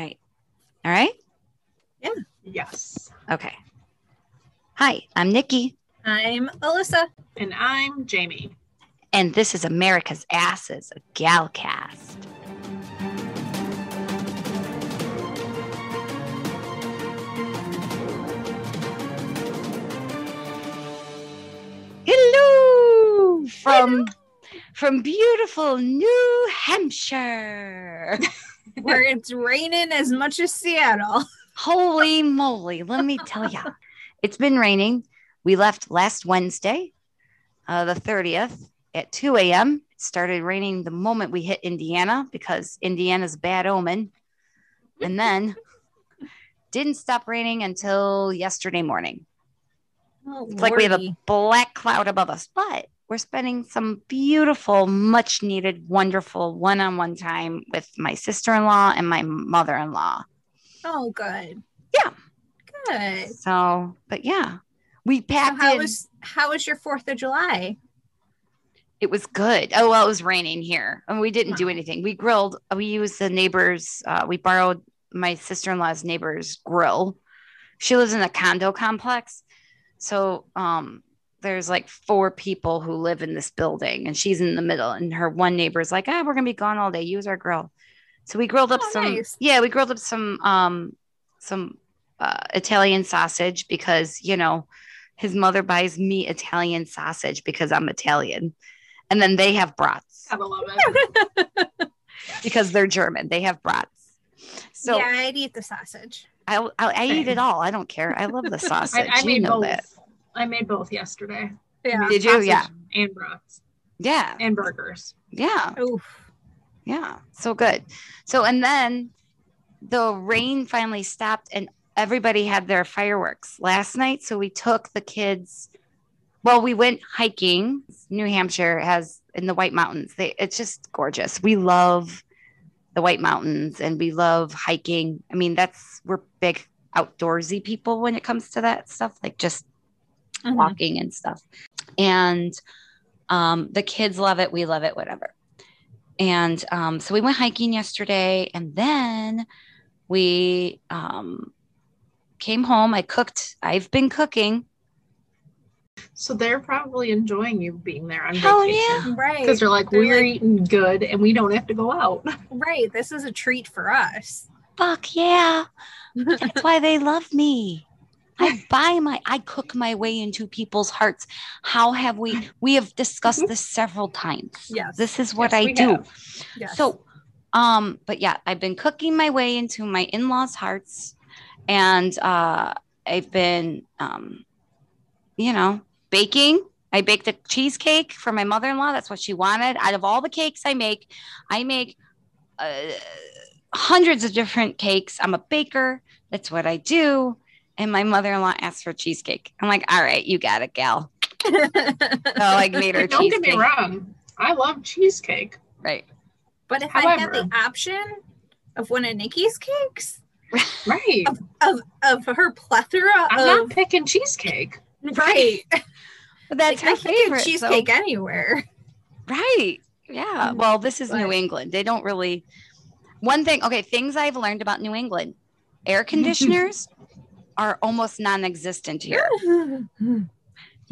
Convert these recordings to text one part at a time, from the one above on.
right. All right. Yeah. Yes. Okay. Hi, I'm Nikki, I'm Alyssa. And I'm Jamie. and this is America's Asses, a Galcast. Hello from from beautiful New Hampshire. Where it's raining as much as Seattle. Holy moly, let me tell you. It's been raining. We left last Wednesday, uh, the 30th, at 2 a.m. It started raining the moment we hit Indiana because Indiana's a bad omen. And then didn't stop raining until yesterday morning. Oh, It's like we have a black cloud above us, but we're spending some beautiful, much needed, wonderful one on one time with my sister in law and my mother in law. Oh, good. Yeah. Good. So, but yeah, we So packed how in. was how was your Fourth of July? It was good. Oh well, it was raining here, and we didn't do anything. We grilled. We used the neighbors. Uh, we borrowed my sister in law's neighbor's grill. She lives in a condo complex, so um, there's like four people who live in this building, and she's in the middle. And her one neighbor's like, "Ah, we're gonna be gone all day. Use our grill." So we grilled up Oh, some. nice. Yeah, we grilled up some um, some uh, Italian sausage because you know his mother buys me Italian sausage because I'm Italian. And then they have brats Gotta love it. because they're German. They have brats. So yeah, I'd eat the sausage. I, I, I eat it all. I don't care. I love the sausage. I, I you know both. that. I made both yesterday. Yeah. Did you? Yeah. And brats Yeah. and burgers. Yeah. Oof. Yeah. So good. So, and then the rain finally stopped and everybody had their fireworks last night. So we took the kids. Well, we went hiking. New Hampshire has in the White Mountains. They, it's just gorgeous. We love the White Mountains and we love hiking. I mean, that's, we're big outdoorsy people when it comes to that stuff, like just Mhm. walking and stuff. And um, the kids love it. We love it, whatever. And um, so we went hiking yesterday and then we um, came home. I cooked, I've been cooking. So they're probably enjoying you being there on Hell vacation. Right. Because they're like, They're we're like- eating good and we don't have to go out. right. This is a treat for us. Fuck yeah. That's why they love me. I buy my, I cook my way into people's hearts. How have we, we have discussed this several times. Yes. This is what Yes, I do. Yes. So, um, but yeah, I've been cooking my way into my in-laws' hearts, and uh, I've been, um, you know, baking. I baked a cheesecake for my mother-in-law. That's what she wanted. Out of all the cakes I make, I make uh, hundreds of different cakes. I'm a baker. That's what I do. And my mother-in-law asked for cheesecake. I'm like, all right, you got it, gal. So I made her Don't get me wrong. I love cheesecake. Right. but if I had the option of one of Nikki's cakes, Right. of of her plethora I'm not of picking cheesecake. right, But that's like, her can get favorite. so- cheesecake anywhere. Right. Yeah. Mhm. Well, this is New England. They don't really. One thing, okay, things I've learned about New England air conditioners are almost non existent here.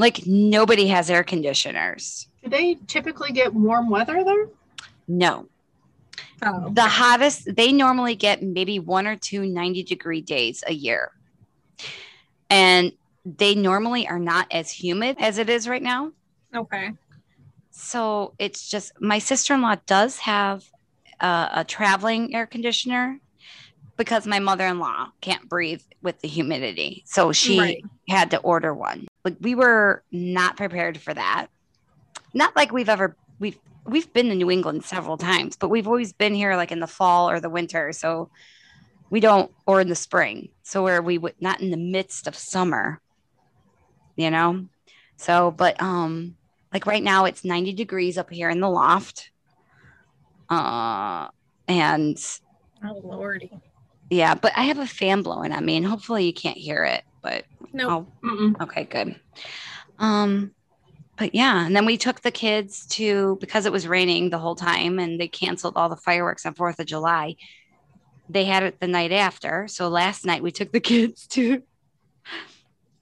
Like, nobody has air conditioners. Do they typically get warm weather there? No. Oh, The hottest, they normally get maybe one or two 90 degree days a year. And they normally are not as humid as it is right now. okay. So it's just my sister in law does have a, a traveling air conditioner because my mother in law can't breathe with the humidity. So she Right. had to order one. Like we were not prepared for that. Not like we've ever we've we've been to New England several times, but we've always been here like in the fall or the winter. So we don't or in the spring. So where we would not in the midst of summer, you know? So but um like right now it's 90 degrees up here in the loft. Uh and Oh lordy. Yeah, but I have a fan blowing on me and hopefully you can't hear it, but No. Mm-mm. Okay, good. Um, but yeah, and then we took the kids to because it was raining the whole time and they canceled all the fireworks on Fourth of July. they had it the night after. So last night we took the kids to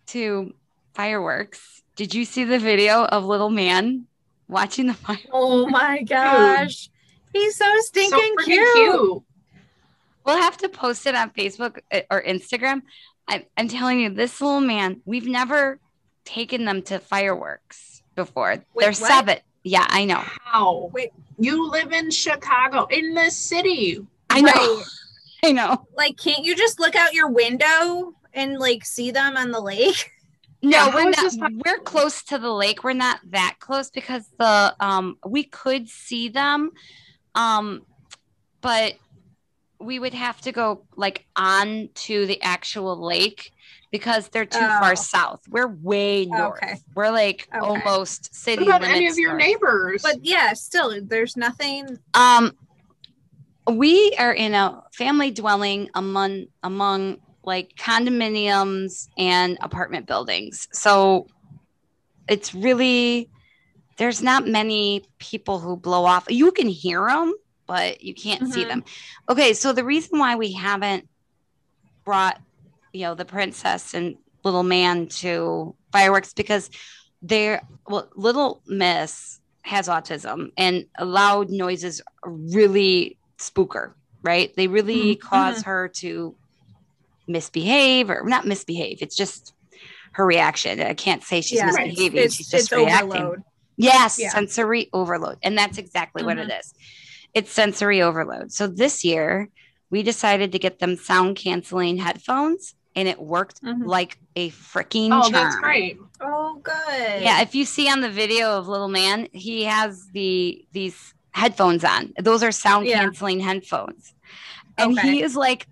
to fireworks. Did you see the video of little man watching the fireworks? Oh my gosh. He's so So stinking freaking cute. cute. We'll have to post it on Facebook uh, or Instagram. I, I'm telling you, this little man, we've never taken them to fireworks before. They're what? seven. Yeah, I know. How? Wait. You live in Chicago, in the city. I know. Right. I know. Like, can't you just look out your window and like see them on the lake? No, Yeah, we're not. this? We're close to the lake. We're not that close because the um we could see them, um, but we would have to go like on to the actual lake because they're too Oh. far south. We're way north. Okay. We're like Okay. almost city What about limits. any of your north. neighbors? But yeah, still, there's nothing. Um, we are in a family dwelling among among like condominiums and apartment buildings. So it's really there's not many people who blow off. You can hear them, but you can't see Mhm. them. Okay, so the reason why we haven't brought you know the princess and little man to fireworks because they're well little miss has autism and loud noises really spook her right they really cause her to misbehave or not misbehave it's just her reaction i can't say she's yeah, misbehaving she's just reacting overload. Yes, Yeah. sensory overload. And that's exactly what Mm-hmm. it is. It's sensory overload. So this year, we decided to get them sound canceling headphones and it worked Mhm. like a freaking oh, charm. that's great. Oh, good. Yeah, if you see on the video of little man, he has the these headphones on. Those are sound Yeah. canceling headphones. And Okay. he is like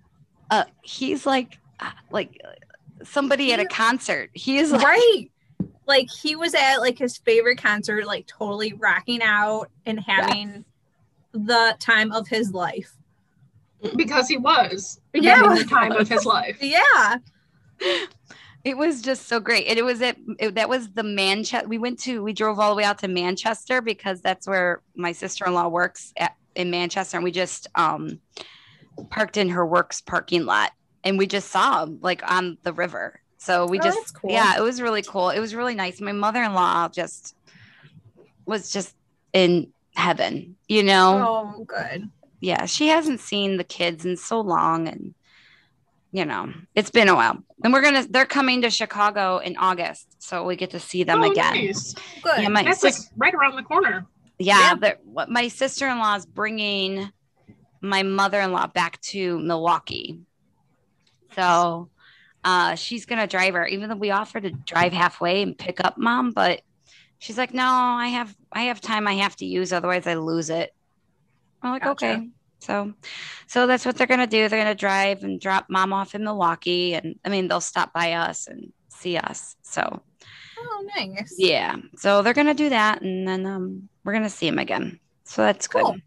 uh he's like uh, like uh, somebody at a concert. He is like right. Like he was at like his favorite concert, like totally rocking out and having the time of his life. Because he was Yeah. having the time of his life. Yeah. It was just so great. And it was at it, that was the Manchester. We went to we drove all the way out to Manchester because that's where my sister in law works at in Manchester, and we just um parked in her works parking lot, and we just saw 'em, like on the river. So we Oh, just cool. yeah, it was really cool. It was really nice. My mother in law just was just in heaven, you know Oh, good. yeah, she hasn't seen the kids in so long and you know, it's been a while. And we're gonna they're coming to Chicago in August, so we get to see them oh, again. Nice. Good. Yeah, my That's like right around the corner. yeah, Yeah. what my sister-in-law is bringing my mother-in-law back to Milwaukee. So uh she's gonna drive her, even though we offered to drive halfway and pick up mom, but she's like, No, I have I have time I have to use, otherwise I lose it. I'm like, Gotcha. okay. So so that's what they're gonna do. They're gonna drive and drop mom off in Milwaukee and I mean they'll stop by us and see us. So oh, nice. yeah. So they're gonna do that and then um we're gonna see him again. So that's good.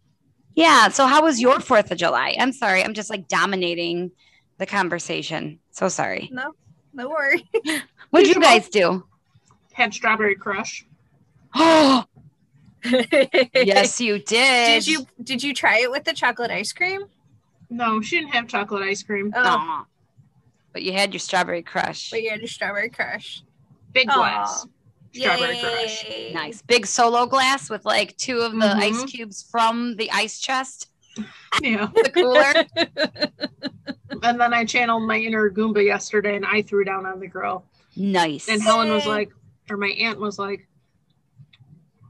Yeah. So how was your Fourth of July? I'm sorry. I'm just like dominating the conversation. So sorry. No, no worry. What did Did you you guys do? Had strawberry crush. Oh yes, you did. Did you did you try it with the chocolate ice cream? No, she didn't have chocolate ice cream. Oh, Aw. But you had your strawberry crush. but you had your strawberry crush. Big Aw. glass. Strawberry crush. Nice. Big solo glass with like two of the Mhm. ice cubes from the ice chest, Yeah. the cooler. And then I channeled my inner Goomba yesterday and I threw down on the girl. nice. And Helen was like, or my aunt was like,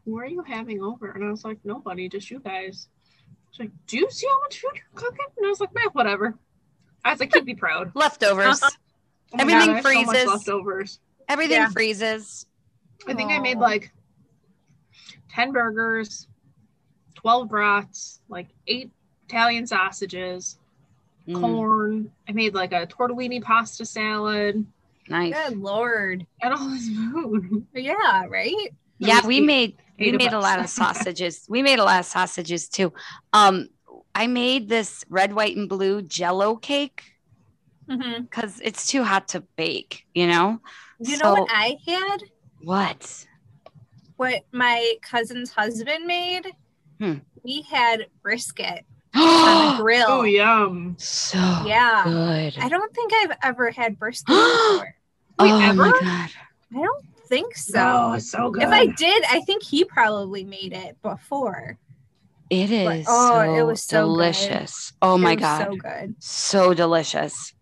Who are you having over? And I was like, Nobody, just you guys. She's like, Do you see how much food you're cooking? And I was like, Man, whatever. I was like, You'd be proud. Leftovers. Oh my Everything I have so freezes. leftovers. Everything Yeah. freezes. I think I made like 10 burgers, 12 brats, like eight Italian sausages, Mm, corn. I made like a tortellini pasta salad nice. Good lord. and all this food. Yeah, right? Yeah, we eight- made we eight of made a lot of sausages. we made a lot of sausages too. Um, I made this red, white, and blue Jello cake because it's too hot to bake. You know You So- know what I had? what? What my cousin's husband made? Hmm. We had brisket. on the grill. Oh yum. so Yeah. good. I don't think I've ever had brisket before. Wait, oh ever? my god. I don't think so. Oh, so good. if I did, I think he probably made it before. It is. But- oh, so it was so good. delicious. Oh my It was god. so good. So delicious.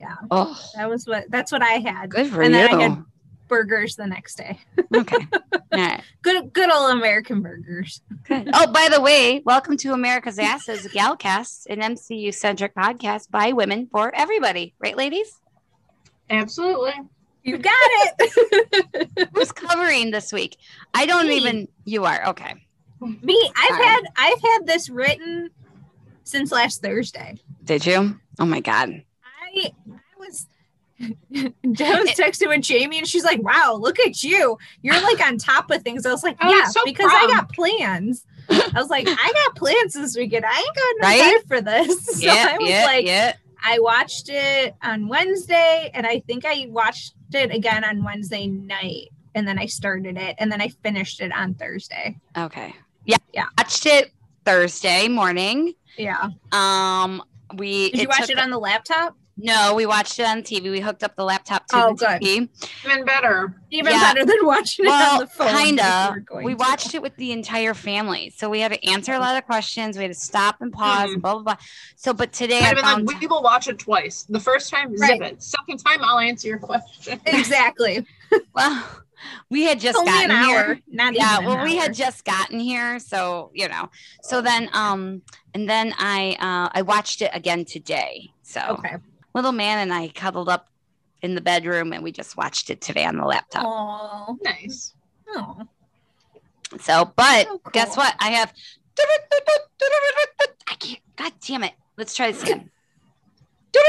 Yeah. Oh, That was what. That's what I had. good for And you. then I had- Burgers the next day. okay. All right. Good, good old American burgers. Good. Oh, by the way, welcome to America's Asses Galcast, an MCU centric podcast by women for everybody. Right, ladies? Absolutely. You got it. Who's covering this week? I don't Me. even. You are okay. Me, I've All right. had I've had this written since last Thursday. Did you? Oh my god. I I was I was texting with Jamie and she's like, Wow, look at you. You're like on top of things. I was like, Oh, Yeah, so because I got plans. I was like, I got plans this weekend. I ain't got no Right? time for this. So yeah, I was yeah, like, yeah. I watched it on Wednesday and I think I watched it again on Wednesday night. And then I started it and then I finished it on Thursday. Okay. Yeah. Yeah. Watched it Thursday morning. Yeah. Um, we Did you watch took- it on the laptop? No, we watched it on TV. We hooked up the laptop to Oh, the good. TV. Even better. Even Yeah. better than watching it on the phone. like kinda. we're going to. watched it with the entire family, so we had to answer a lot of questions. We had to stop and pause, Mhm. and blah blah blah. So, but today I've I found like, we will watch it twice. The first time, Right. zip it. Second time, I'll answer your question. Exactly. well, we had just Only gotten an here. Not yeah even an well we had just gotten here so you know so then um and then i uh i watched it again today so Okay. Little man and i cuddled up in the bedroom and we just watched it today on the laptop Oh. Nice. oh. so but So guess what i have i can't god damn it let's try this again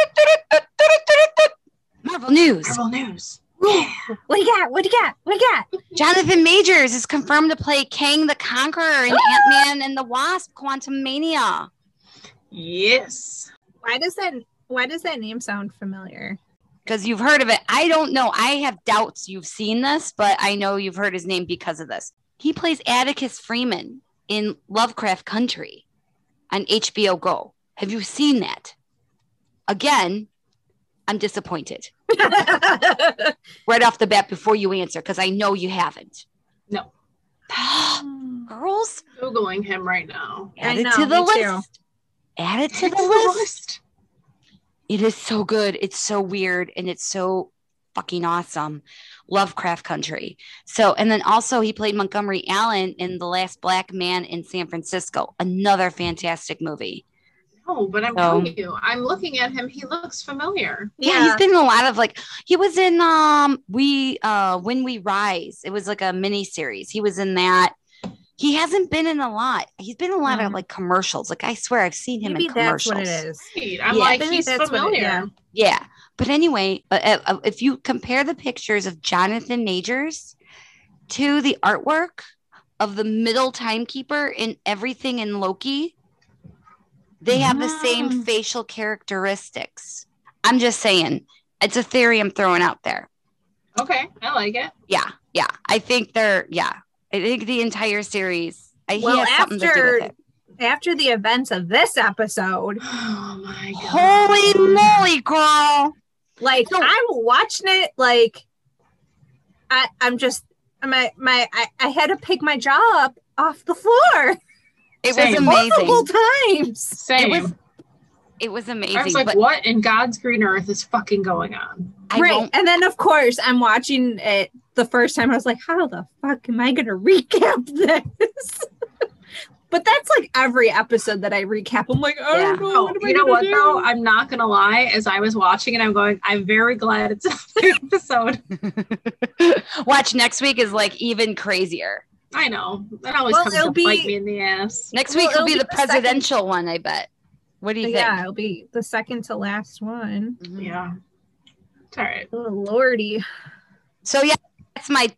marvel news Marvel news. Yeah. What do you got? What do you got? What do you got? jonathan majors is confirmed to play kang the conqueror in ant-man and the wasp Quantumania Yes. Why does that why does that name sound familiar? because you've heard of it. I don't know. I have doubts you've seen this, but I know you've heard his name because of this. He plays Atticus Freeman in Lovecraft Country on HBO Go. Have you seen that? Again, I'm disappointed right off the bat before you answer because I know you haven't. No. Girls, Googling him right now. I add it know, to the me too. list. Add it to It's the the list. List. It is so good. It's so weird and it's so fucking awesome. Lovecraft Country. So, and then also he played Montgomery Allen in The Last Black Man in San Francisco, another fantastic movie. No, but I'm So- telling you, I'm looking at him. He looks familiar. Yeah. he's been in a lot of like he was in um we uh When We Rise. It was like a mini series. He was in that. He hasn't been in a lot. He's been in a lot of Mhm. like commercials. Like I swear I've seen him Maybe in that's commercials. what it is. Right. I'm Yeah. like, Maybe he's that's what it- familiar. yeah. Yeah. But anyway, uh, uh, if you compare the pictures of Jonathan Majors to the artwork of the middle timekeeper in everything in Loki, they have the same Mm. facial characteristics. I'm just saying, it's a theory I'm throwing out there. Okay, I like it. Yeah. Yeah. I think they're, yeah. I think the entire series, I, Well, he has something to do after- with it. After the events of this episode, Oh my god. Holy moly, girl. like So- I'm watching it like I, I'm just my my I, I had to pick my jaw up off the floor It Same. was multiple times. Same. It was It was amazing. I was like, but what in God's green earth is fucking going on? I right. won't And then of course I'm watching it the first time. I was like, how the fuck am I gonna recap this? but that's like every episode that I recap. I'm like, oh Yeah. no, what am I you know what do? though? I'm not gonna lie. As I was watching it, I'm going. I'm very glad it's an episode. Watch next week is like even crazier. I know that always Well, comes to bite be- me in the ass. Next week will it'll be be the the second- presidential one, I bet. What do you yeah, think? Yeah, it'll be the second to last one. Mhm. Yeah, it's all right. Oh lordy. So yeah, that's my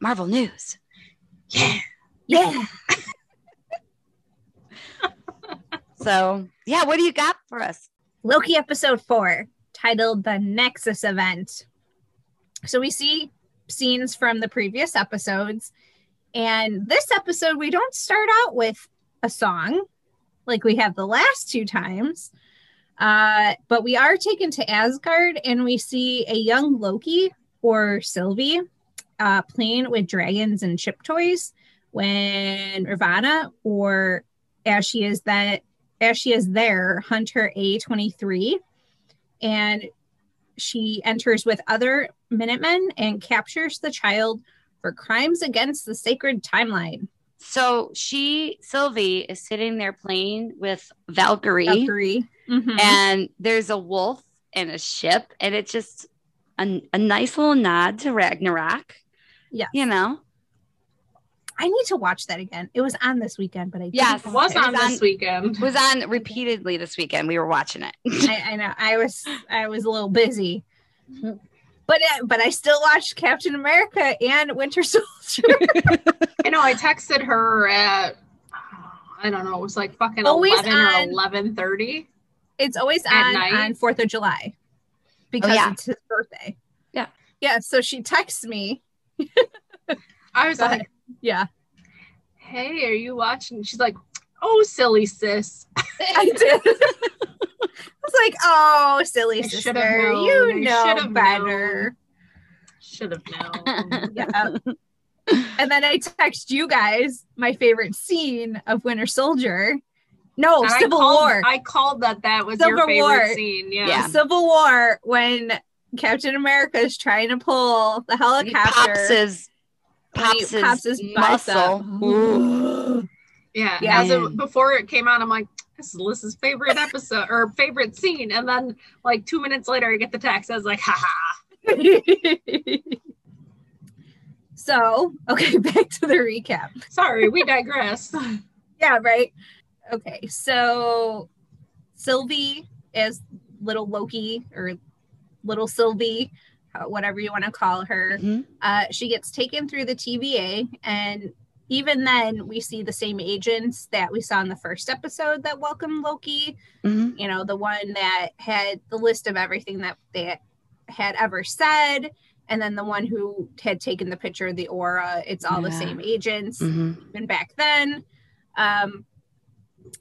Marvel news. Yeah. Yeah. So yeah, what do you got for us? Loki episode four, titled The Nexus Event. So we see scenes from the previous episodes. And this episode, we don't start out with a song like we have the last two times. Uh, but we are taken to Asgard and we see a young Loki or Sylvie uh, playing with dragons and chip toys when Ravonna or as she is that as she is there, Hunter A23, and she enters with other Minutemen and captures the child for crimes against the sacred timeline. So she, Sylvie, is sitting there playing with Valkyrie, Valkyrie. Mhm. and there's a wolf and a ship, and it's just a, a nice little nod to Ragnarok. Yeah. You know? I need to watch that again. It was on this weekend, but I didn't Yes. It was on It was this on- weekend. It was on repeatedly this weekend. We were watching it. I, I know I was I was a little busy, but uh, but I still watched Captain America and Winter Soldier. I know. I texted her at I don't know. It was like fucking Always eleven on- or eleven thirty. It's always At on night? on Fourth of July because yeah. it's his birthday. Yeah. yeah. So she texts me. I was like, Yeah, "Hey, are you watching?" She's like, "Oh, silly sis." I did. I was like, "Oh, silly I sister, you know better." Should have known. Yeah. and then I text you guys my favorite scene of Winter Soldier. No, And I Civil called- War. I called that. That was Civil your favorite War. scene. Yeah. Yeah. Civil War when Captain America is trying to pull the He helicopter. pops his, when he pops his, pops his muscle. bicep. Yeah, Yeah. as it, before it came out, I'm like, this is Liz's favorite episode or favorite scene, and then like two minutes later, I get the text. I was like, haha. so, okay, back to the recap. Sorry, we digress. Yeah, right. Okay, so Sylvie is little Loki or little Sylvie, whatever you want to call her. Mhm. Uh, she gets taken through the TVA, and even then, we see the same agents that we saw in the first episode that welcomed Loki. Mhm. You know, the one that had the list of everything that they had ever said, and then the one who had taken the picture of the aura. It's all the same agents Mhm. even back then. Um,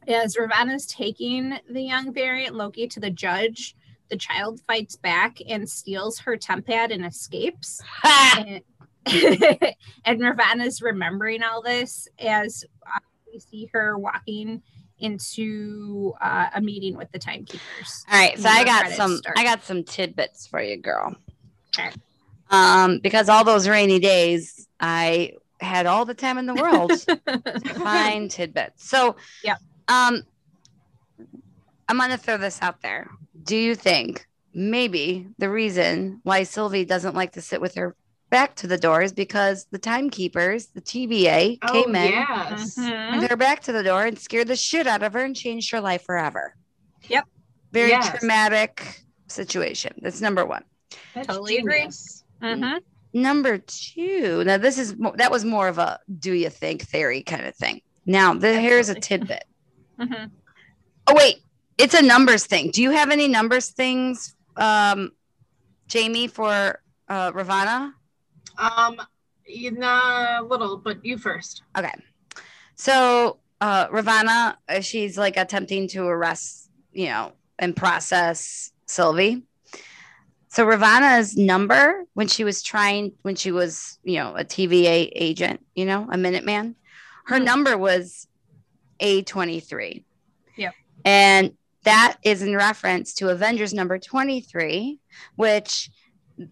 as Ravonna's taking the young variant Loki to the judge, the child fights back and steals her tempad and escapes. And, and Ravonna's remembering all this as uh, we see her walking into uh, a meeting with the timekeepers. All right, so I got some start. I got some tidbits for you, girl. Okay. Um, because all those rainy days, I had all the time in the world to find tidbits. So, Yep. Um, I'm gonna throw this out there. Do you think maybe the reason why Sylvie doesn't like to sit with her back to the door is because the timekeepers, the TVA, Oh, came in yes. Mhm. with her back to the door and scared the shit out of her and changed her life forever. Yep. Very Yes. traumatic situation. That's number one. That's Totally agree. genius. Mhm. Number two. Now this is that was more of a do you think theory kind of thing. Now the, here's a tidbit. Mhm. Oh wait, it's a numbers thing. Do you have any numbers things, um, Jamie for uh, Ravonna? Um, in a little, but you first. Okay. So uh Ravonna, uh, she's like attempting to arrest, you know, and process Sylvie. So Ravonna's number when she was trying when she was, you know, a TVA agent, you know, a Minuteman, her Hmm. number was A23. Yep. And that is in reference to Avengers number 23, which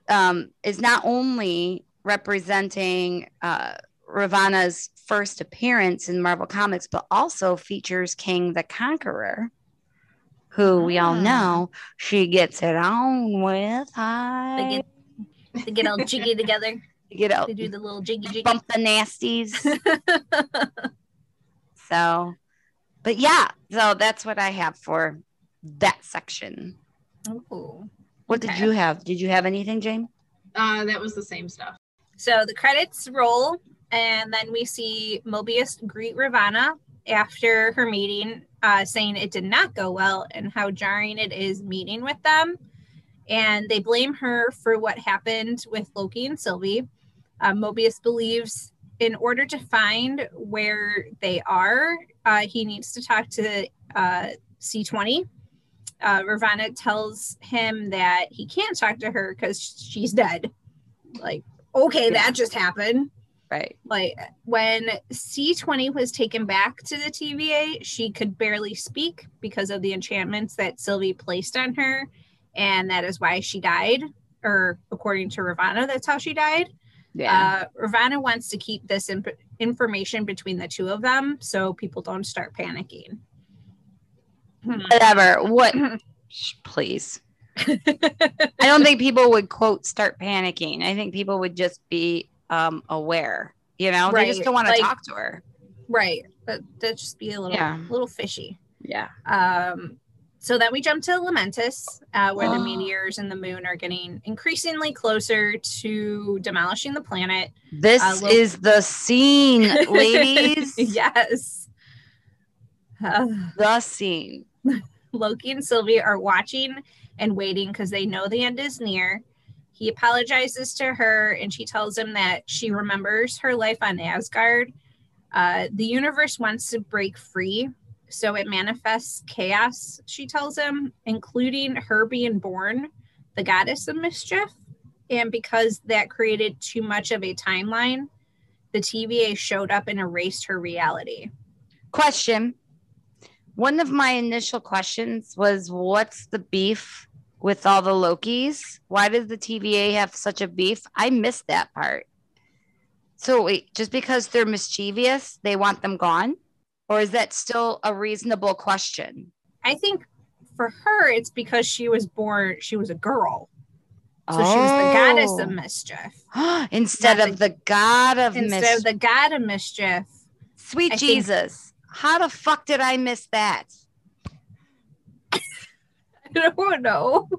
um, is not only representing uh, Ravonna's first appearance in Marvel Comics, but also features Kang the Conqueror, who we all Ah. know she gets it on with. Hi. They get they get all jiggy together. get out, They do the little jiggy jiggy. bump the nasties. so, but yeah, so that's what I have for that section. Ooh. What did you have? Did you have anything, Jane? Uh, that was the same stuff. So the credits roll, and then we see Mobius greet Ravonna after her meeting, uh, saying it did not go well and how jarring it is meeting with them. And they blame her for what happened with Loki and Sylvie. Uh, Mobius believes in order to find where they are, uh, he needs to talk to uh, C20. Uh, Ravonna tells him that he can't talk to her because she's dead. Like, okay, Yeah. that just happened. Right. Like when C20 was taken back to the TVA, she could barely speak because of the enchantments that Sylvie placed on her. And that is why she died. Or according to Ravonna, that's how she died. Yeah. Uh, Ravonna wants to keep this imp- information between the two of them so people don't start panicking. Hmm. Whatever. What? Please. I don't think people would quote start panicking. I think people would just be um aware. You know, they just don't want to like- talk to her. right. That that just be a little Yeah. little fishy. Yeah. Um, so then we jump to Lamentis, uh, where the Oh. meteors and the moon are getting increasingly closer to demolishing the planet. This Uh, is the scene, ladies. yes. Uh, The scene. Loki and Sylvie are watching and waiting because they know the end is near. He apologizes to her and she tells him that she remembers her life on Asgard. Uh, the universe wants to break free, so it manifests chaos, she tells him, including her being born, the goddess of mischief. And because that created too much of a timeline, the TVA showed up and erased her reality. Question. One of my initial questions was what's the beef with all the Lokis? Why does the TVA have such a beef? I missed that part. So wait, just because they're mischievous, they want them gone? Or is that still a reasonable question? I think for her, it's because she was born, she was a girl. So she was the goddess of oh. mischief. Oh. instead Not of the god of Instead mischief. of the god of mischief. Sweet I think- Jesus. How the fuck did I miss that? I don't know.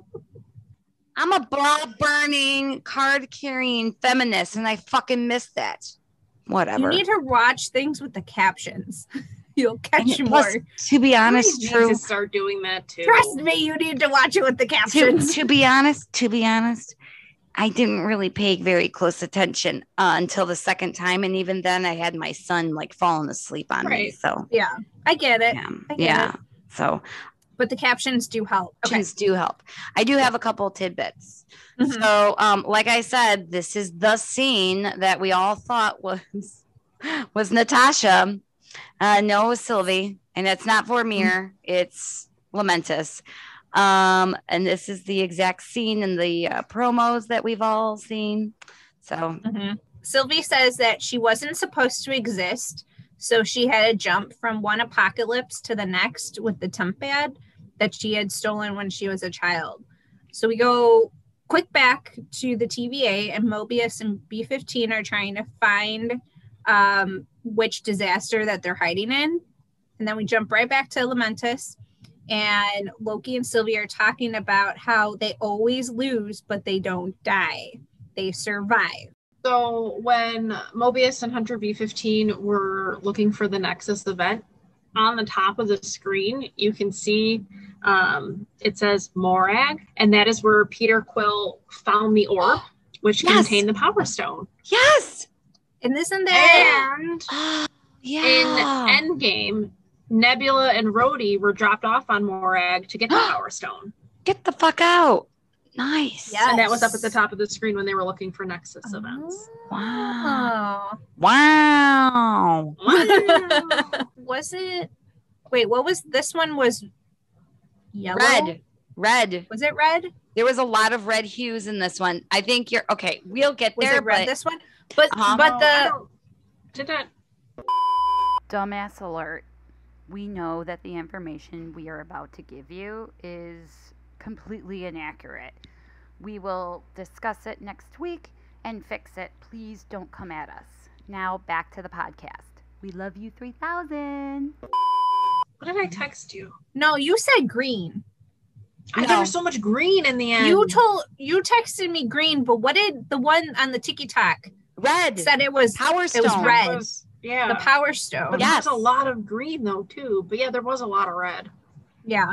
I'm a bra burning, card carrying feminist, and I fucking missed that. Whatever. You need to watch things with the captions. You'll catch more. plus, to be honest, need true. to start doing that too. Trust me, you need to watch it with the captions. to be honest, to be honest, I didn't really pay very close attention uh, until the second time, and even then, I had my son like falling asleep on me. So yeah, I get it. yeah, get yeah. it. So But the captions do help. Okay. do help. I do have a couple tidbits. Mhm. So, um, like I said, this is the scene that we all thought was was Natasha. Uh, no, Sylvie, and it's not Vormir. It's Lamentis. Um, and this is the exact scene in the uh, promos that we've all seen. So, Mhm. Sylvie says that she wasn't supposed to exist, so she had to jump from one apocalypse to the next with the temp pad that she had stolen when she was a child. So we go quick back to the TVA, and Mobius and B15 are trying to find um, which disaster that they're hiding in. And then we jump right back to Lamentis, and Loki and Sylvie are talking about how they always lose, but they don't die, they survive. So when Mobius and Hunter B15 were looking for the Nexus event, on the top of the screen, you can see um, it says Morag, and that is where Peter Quill found the orb, which Yes. contained the Power Stone. yes. And isn't that And yeah. in Endgame, Nebula and Rhodey were dropped off on Morag to get the Power Stone. Get the fuck out. Nice. Yeah. And that was up at the top of the screen when they were looking for Nexus events. Oh. Wow. Oh. Wow. Wow. was it? Wait, what was this one? Was yellow? Red. Red. Was it red? There was a lot of red hues in this one. I think you're okay. We'll get Was there. it red? but This one? But Uh-huh. but the don't- Did not Dumbass alert. We know that the information we are about to give you is completely inaccurate. We will discuss it next week and fix it. Please don't come at us. Now back to the podcast. We love you 3000. What did I text you? no, you said green. I, No. there was so much green in the end. You told you texted me green, but what did the one on the TikTok red. said it was Power Stone. it was Stone. red. was- yeah. the power stone. but Yes. there was a lot of green though too. But yeah, there was a lot of red. Yeah.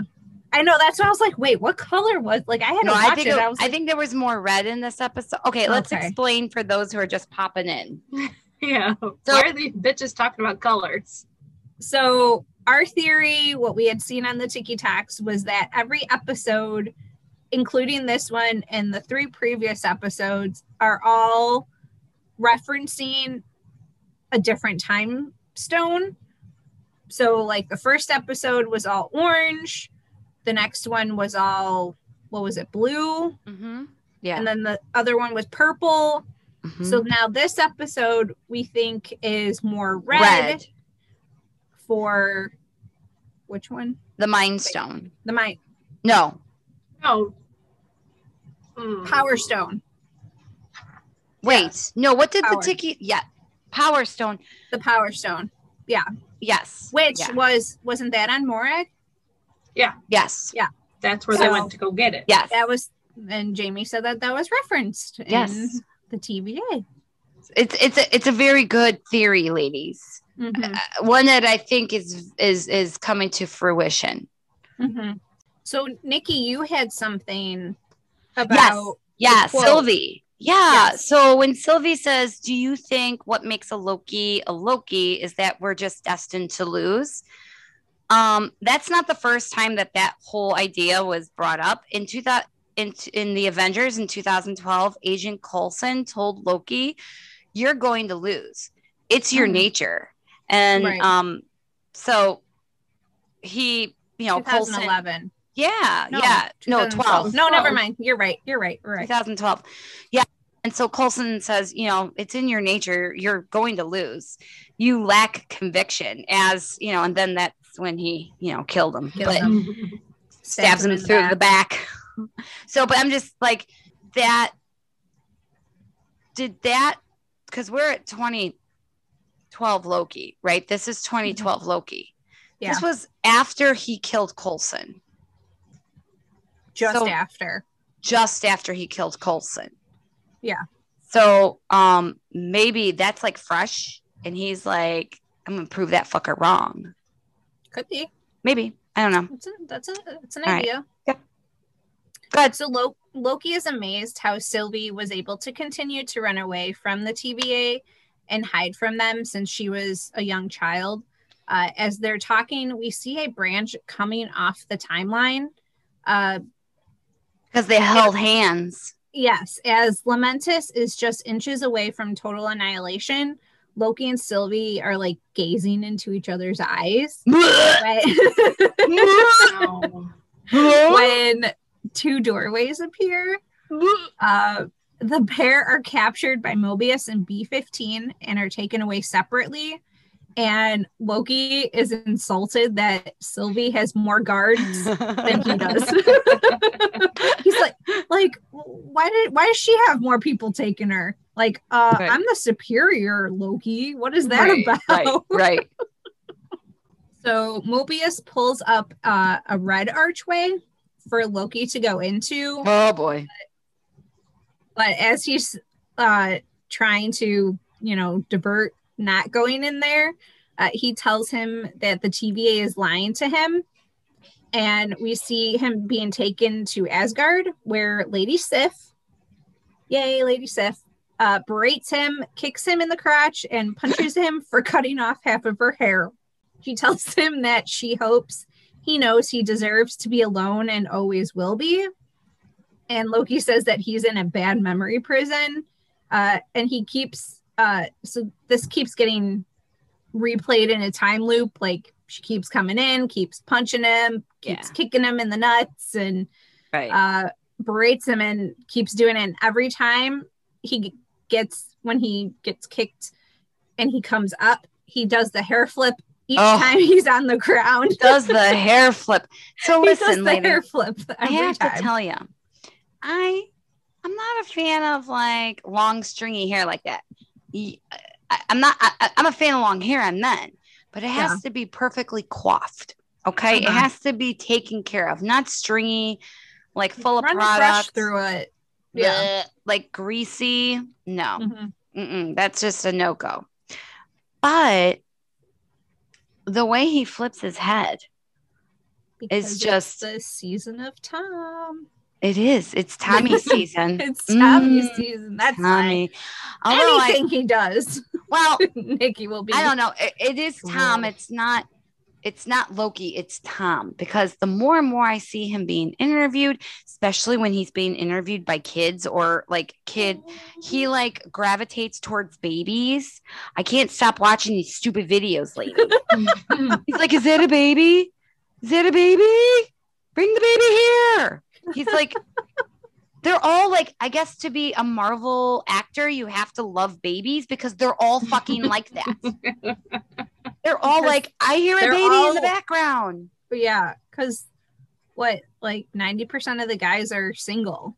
I know that's why I was like, wait, what color was like I had No, to I watch think it. it- I was I think there was more red in this episode. Okay, let's Okay. explain for those who are just popping in. Yeah. Why are these bitches talking about colors? So our theory, what we had seen on the Tiki Talks, was that every episode, including this one and the three previous episodes, are all referencing a different time stone. So, like the first episode was all orange, the next one was all what was it, blue, Mm-hmm. Yeah. and then the other one was purple. Mhm. So now this episode we think is more red, red, for which one? the Mind Stone. The my No, No. Hmm. Power Stone. Wait, no. What did Power. the Tiki? Yeah, Power Stone. The Power Stone. Yeah. Yes. Which Yeah. was wasn't that on Morag? Yeah. Yes. Yeah. That's where they went to go get it. Yes. That was and Jamie said that that was referenced in Yes. the TVA. It's it's a it's a very good theory, ladies. Mhm, Uh, one that I think is is is coming to fruition. mhm. So Nikki, you had something about Yeah, quote. Sylvie. Yeah. Yes. So when Sylvie says, "Do you think what makes a Loki a Loki is that we're just destined to lose?" Um, that's not the first time that that whole idea was brought up. In 2000, in, in the Avengers in 2012, Agent Coulson told Loki, "You're going to lose. It's your Mhm. nature." And Right. um, so he, you know, Coulson, 2011. Yeah, No, yeah, no, 12. No, never mind. You're right. You're right. You're right. 2012. Yeah. And so Coulson says, you know, it's in your nature. You're going to lose. You lack conviction, as you know, and then that's when he, you know, killed him, Kills but him. stabs him the through the back. so, but I'm just like that. Did that? Because we're at 2012 Loki, right? This is 2012 mm-hmm. Loki. Yeah. This was after he killed Coulson, Just so- after. just after he killed Coulson. Yeah. So um maybe that's like fresh and he's like, I'm gonna prove that fucker wrong. Could be. Maybe. I don't know. That's a, that's a that's an All right. idea. Good. So Lo- Loki is amazed how Sylvie was able to continue to run away from the TVA and hide from them since she was a young child. Uh, as they're talking, we see a branch coming off the timeline. Uh, Because they held hands. yes, as Lamentis is just inches away from total annihilation, Loki and Sylvie are like gazing into each other's eyes. No. when two doorways appear. Uh, the pair are captured by Mobius and B15 and are taken away separately. And Loki is insulted that Sylvie has more guards than he does. He's like, like, why did why does she have more people taking her? Like, uh, Right. I'm the superior Loki. What is that Right, about? right, right. So Mobius pulls up uh, a red archway for Loki to go into. Oh boy. but as he's uh trying to you know divert not going in there uh, he tells him that the tva is lying to him and we see him being taken to asgard where lady sif yay lady sif uh, berates him kicks him in the crotch and punches him for cutting off half of her hair she tells him that she hopes he knows he deserves to be alone and always will be and Loki says that he's in a bad memory prison. Uh, and he keeps uh, so this keeps getting replayed in a time loop. Like she keeps coming in, keeps punching him, keeps Yeah. kicking him in the nuts, and Right. uh, berates him and keeps doing it. And every time he gets when he gets kicked and he comes up, he does the hair flip each Oh. time he's on the ground. does the hair flip. So he does listen, the lady. hair flip I have time. to tell you, I I'm not a fan of like long stringy hair like that. I, am not. I, I'm a fan of long hair on men, but it has Yeah. to be perfectly coiffed. Okay, it Uh-huh. has to be taken care of, not stringy, like full of Run a brush products. through it. Yeah. bleh, like greasy. No, Mhm. Mm-mm, that's just a no go. But the way he flips his head, Because just- the season of Tom. It is. It's Tommy season. It's Tommy's Mm, season. That's. Tommy. I, Anything he does. Well, Nikki will be. I don't know. It, it is Tom. It's not. It's not Loki. It's Tom because the more and more I see him being interviewed, especially when he's being interviewed by kids or like kid, he like gravitates towards babies. I can't stop watching these stupid videos lately. he's like, "Is that a baby? Is that a baby? Bring the baby here." He's like. They're all like, I guess to be a Marvel actor, you have to love babies because they're all fucking like that. They're all Because like, I hear a baby in the background. Yeah, because what like ninety percent of the guys are single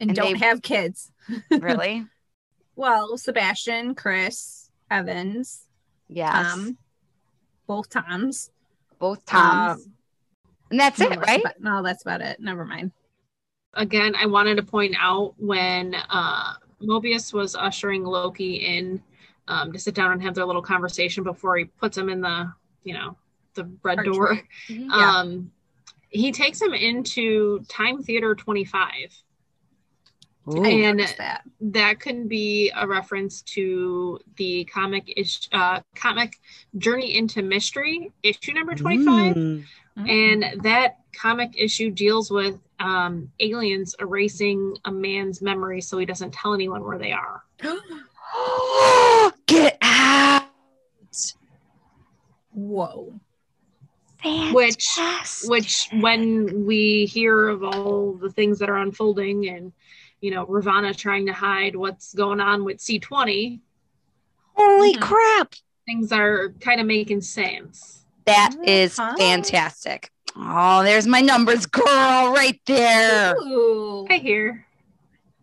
and, And don't they- have kids. Really? Well, Sebastian, Chris, Evans, yes. Tom, both Toms. Both Toms. Um, and that's no, it, that's right? about- no, that's about it. Never mind. Again, I wanted to point out when uh, Mobius was ushering Loki in um, to sit down and have their little conversation before he puts him in the, you know, the red Archway. door. Mhm. Yeah. Um, he takes him into Time Theater 25. I And- that. that can be a reference to the comic ish, uh, comic Journey into Mystery issue number 25. Mm. And that comic issue deals with um, aliens erasing a man's memory so he doesn't tell anyone where they are. Get out. Whoa. Which- Fantastic. Which, when we hear of all the things that are unfolding and, you know, Ravonna trying to hide what's going on with C20, Holy Mhm. crap. things are kind of making sense. That is fantastic. Oh, there's my numbers, girl, right there. Ooh. I hear.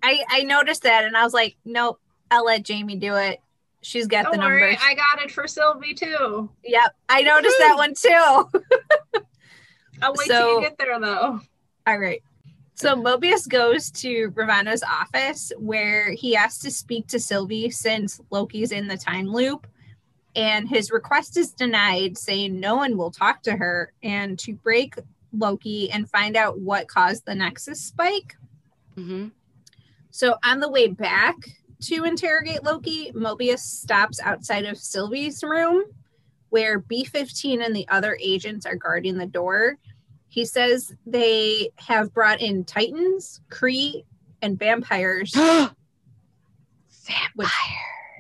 I, I noticed that and I was like, nope, I'll let Jamie do it. She's got Don't the worry, numbers. I got it for Sylvie too. yep. I noticed that one too. I'll wait till you get there though. All right. So Mobius goes to Ravonna's office where he has to speak to Sylvie since Loki's in the time loop. And his request is denied, saying no one will talk to her and to break Loki and find out what caused the Nexus spike. Mhm. So on the way back to interrogate Loki, Mobius stops outside of Sylvie's room where B15 and the other agents are guarding the door. He says they have brought in Titans, Kree, and vampires. Vampire.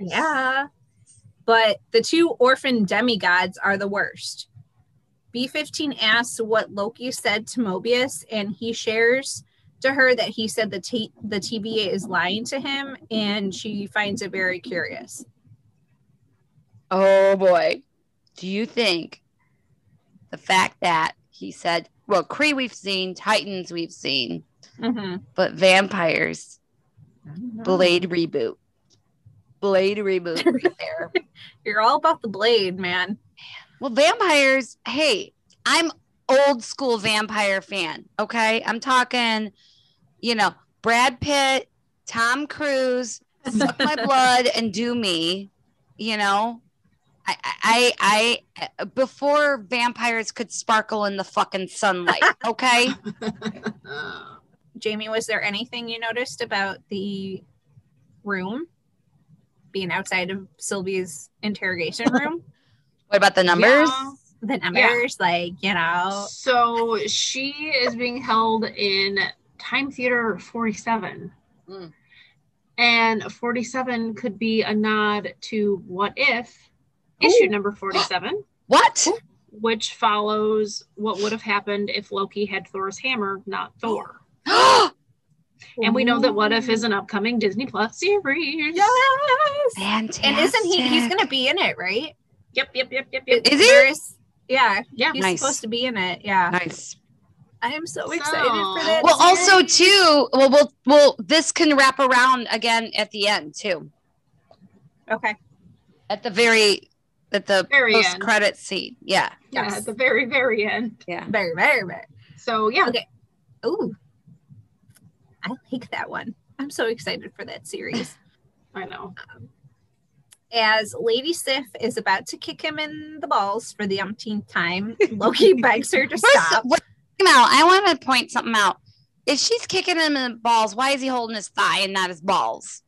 yeah. But the two orphan demigods are the worst. B15 asks what Loki said to Mobius, and he shares to her that he said the, T- the TVA is lying to him, and she finds it very curious. Oh boy. Do you think the fact that he said, well, Kree we've seen, Titans we've seen, Mm-hmm. but vampires, Blade reboot. Blade reboot right there. You're all about the blade, man. Well, vampires, hey, I'm old school vampire fan. Okay. I'm talking, you know, Brad Pitt, Tom Cruise, suck my blood and do me, you know. I, I, I, I, before vampires could sparkle in the fucking sunlight. Okay. Jamie, was there anything you noticed about the room being outside of Sylvie's interrogation room? what about the numbers? Yeah. the numbers, like, you know, So she is being held in Time Theater 47. Mm. And 47 could be a nod to What If, issue Ooh. number 47, What? which follows what would have happened if Loki had Thor's hammer, not Thor. And we know that What If is an upcoming Disney Plus series. Yes. Fantastic. And isn't he? He's going to be in it, right? Yep, yep, yep, yep, yep. Is he? There is- yeah, Yeah. he's Nice. supposed to be in it. Yeah, nice. I am so So- excited for that. Well, also too. Well, well, well. This can wrap around again at the end too. okay, At the very, at the Very end. post credit scene. Yeah. Yeah, Yes. at the very, very end. Yeah. very, very, very. So yeah, Okay. Ooh, I like that one. I'm so excited for that series. I know. Um, as Lady Sif is about to kick him in the balls for the umpteenth time, Loki begs her to First, stop. wait, out. I want to point something out. If she's kicking him in the balls, why is he holding his thigh and not his balls?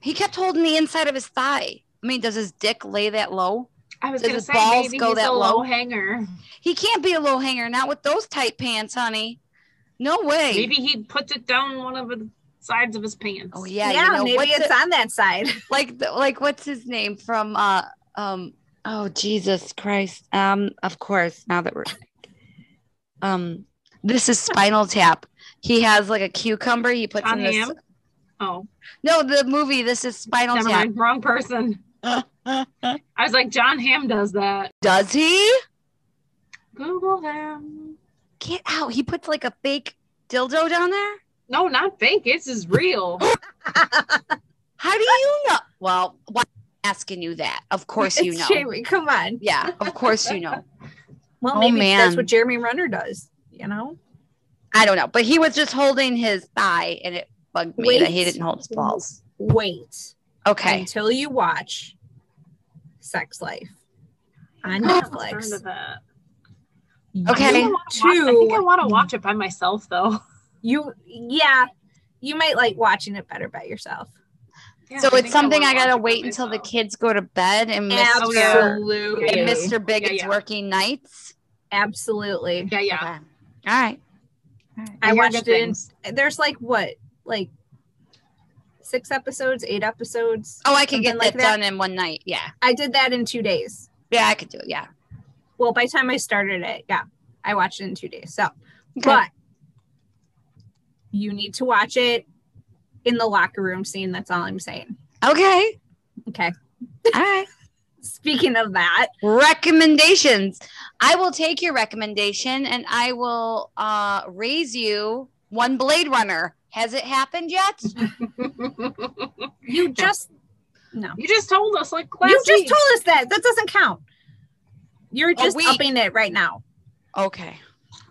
He kept holding the inside of his thigh. I mean, does his dick lay that low? I was Does gonna his say balls maybe go he's that a low? low hanger. He can't be a low hanger, not with those tight pants, honey. No way. Maybe he puts it down one of the sides of his pants. Oh yeah, Yeah, you know maybe it's it- on that side. like the, like what's his name from uh um oh Jesus Christ um of course now that we're um this is Spinal Tap. He has like a cucumber. He puts John in this. Oh, No, the movie. This is Spinal never Tap. mind. Wrong person. I was like, Jon Hamm does that. Does he? Google him. Get out! He puts like a fake dildo down there. No, not fake. This is real. How do you know? Well, why am I asking you that? Of course you know. Jamie, come on. Yeah, of course you know. Well, Oh, maybe man. that's what Jeremy Renner does. You know, I don't know, but he was just holding his thigh, and it bugged me that he didn't hold his balls. wait Okay. until you watch Sex Life on I Netflix. Started that. Okay. I think I wanna watch- think I want to watch it by myself though. You, yeah, you might like watching it better by yourself. Yeah, So I it's something wanna I gotta watch it by wait until the kids go to bed and Mr. Oh. Absolutely. And. Mr. Big Yeah, is yeah. working nights. Absolutely. Yeah, yeah. Okay. All right. I hear watched it in there's like what like six episodes eight episodes Oh, I can get Something like that, that? done in one night. Yeah. i did that in two days Yeah, I could do it. Yeah. Well by the time i started it yeah i watched it in two days so Okay. but you need to watch it in the locker room scene that's all i'm saying Okay. okay All right. speaking of that Recommendations. I will take your recommendation and I will uh raise you one Blade Runner. Has it happened yet? you just no you just told us like last you just week. told us that that doesn't count you're just week. upping it right now Okay.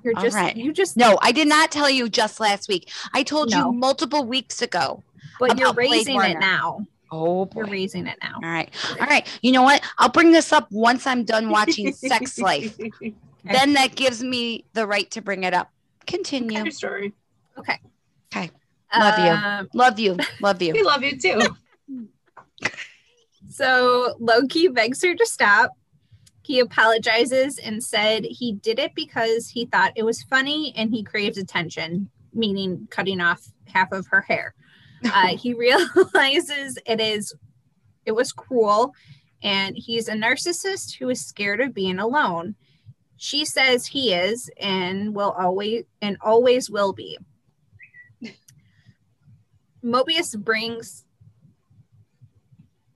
you're just right. you just No, I did not tell you just last week. I told No. you multiple weeks ago. but you're raising it now Oh boy. you're raising it now All right. All right. You know what? I'll bring this up once I'm done watching Sex Life. Then that gives me the right to bring it up. Continue. True story. Okay. Okay. Love you. Um, Love you. Love you. We you. love you too. So Loki begs her to stop. He apologizes and said he did it because he thought it was funny and he craves attention, meaning cutting off half of her hair. Uh, he realizes it is it was cruel and he's a narcissist who is scared of being alone. She says he is and will always and always will be. Mobius brings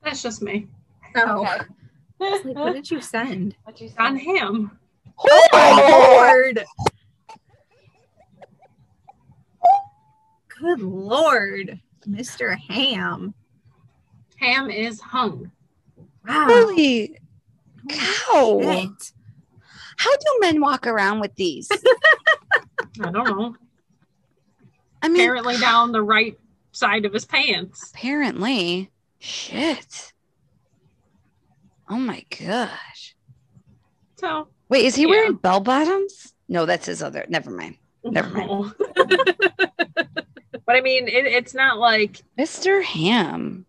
That's just me. oh It's like, what did you send? What you On him. Oh my lord. Good lord, Mr. Hamm. Hamm is hung. Wow. Holy cow. Shit. How do men walk around with these? I don't know. I mean, Apparently down the right side of his pants. apparently. Shit. Oh my gosh. So Wait, is he Yeah. wearing bell bottoms? No, that's his other. Never mind. Never mind. but I mean, it, it's not like Mr. Hamm.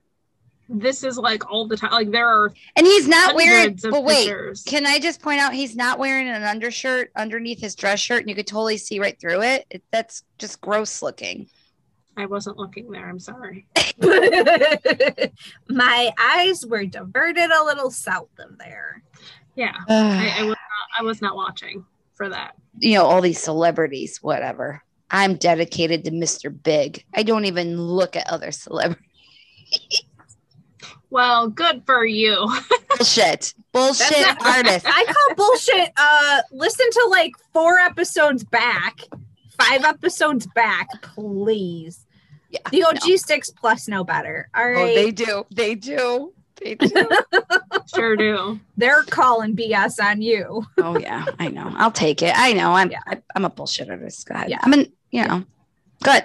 this is like all the time. Like there are And he's not wearing, but wait, pictures. can I just point out he's not wearing an undershirt underneath his dress shirt and you could totally see right through it? it that's just gross looking. I wasn't looking there. I'm sorry. My eyes were diverted a little south of there. Yeah, I, I was not. I was not watching for that. you know, all these celebrities, whatever. I'm dedicated to Mr. Big. I don't even look at other celebrities. Well, good for you. Bullshit. Bullshit artist. I call bullshit. Uh, listen to like four episodes back, five episodes back, please. Yeah, The OG no. six plus know better. All right. Oh, they do. They do. They do. Sure do. they're calling BS on you. oh yeah, I know. I'll take it. I know. I'm Yeah. I, I'm a bullshitter. artist. Go ahead. Yeah. I'm an you know. Good.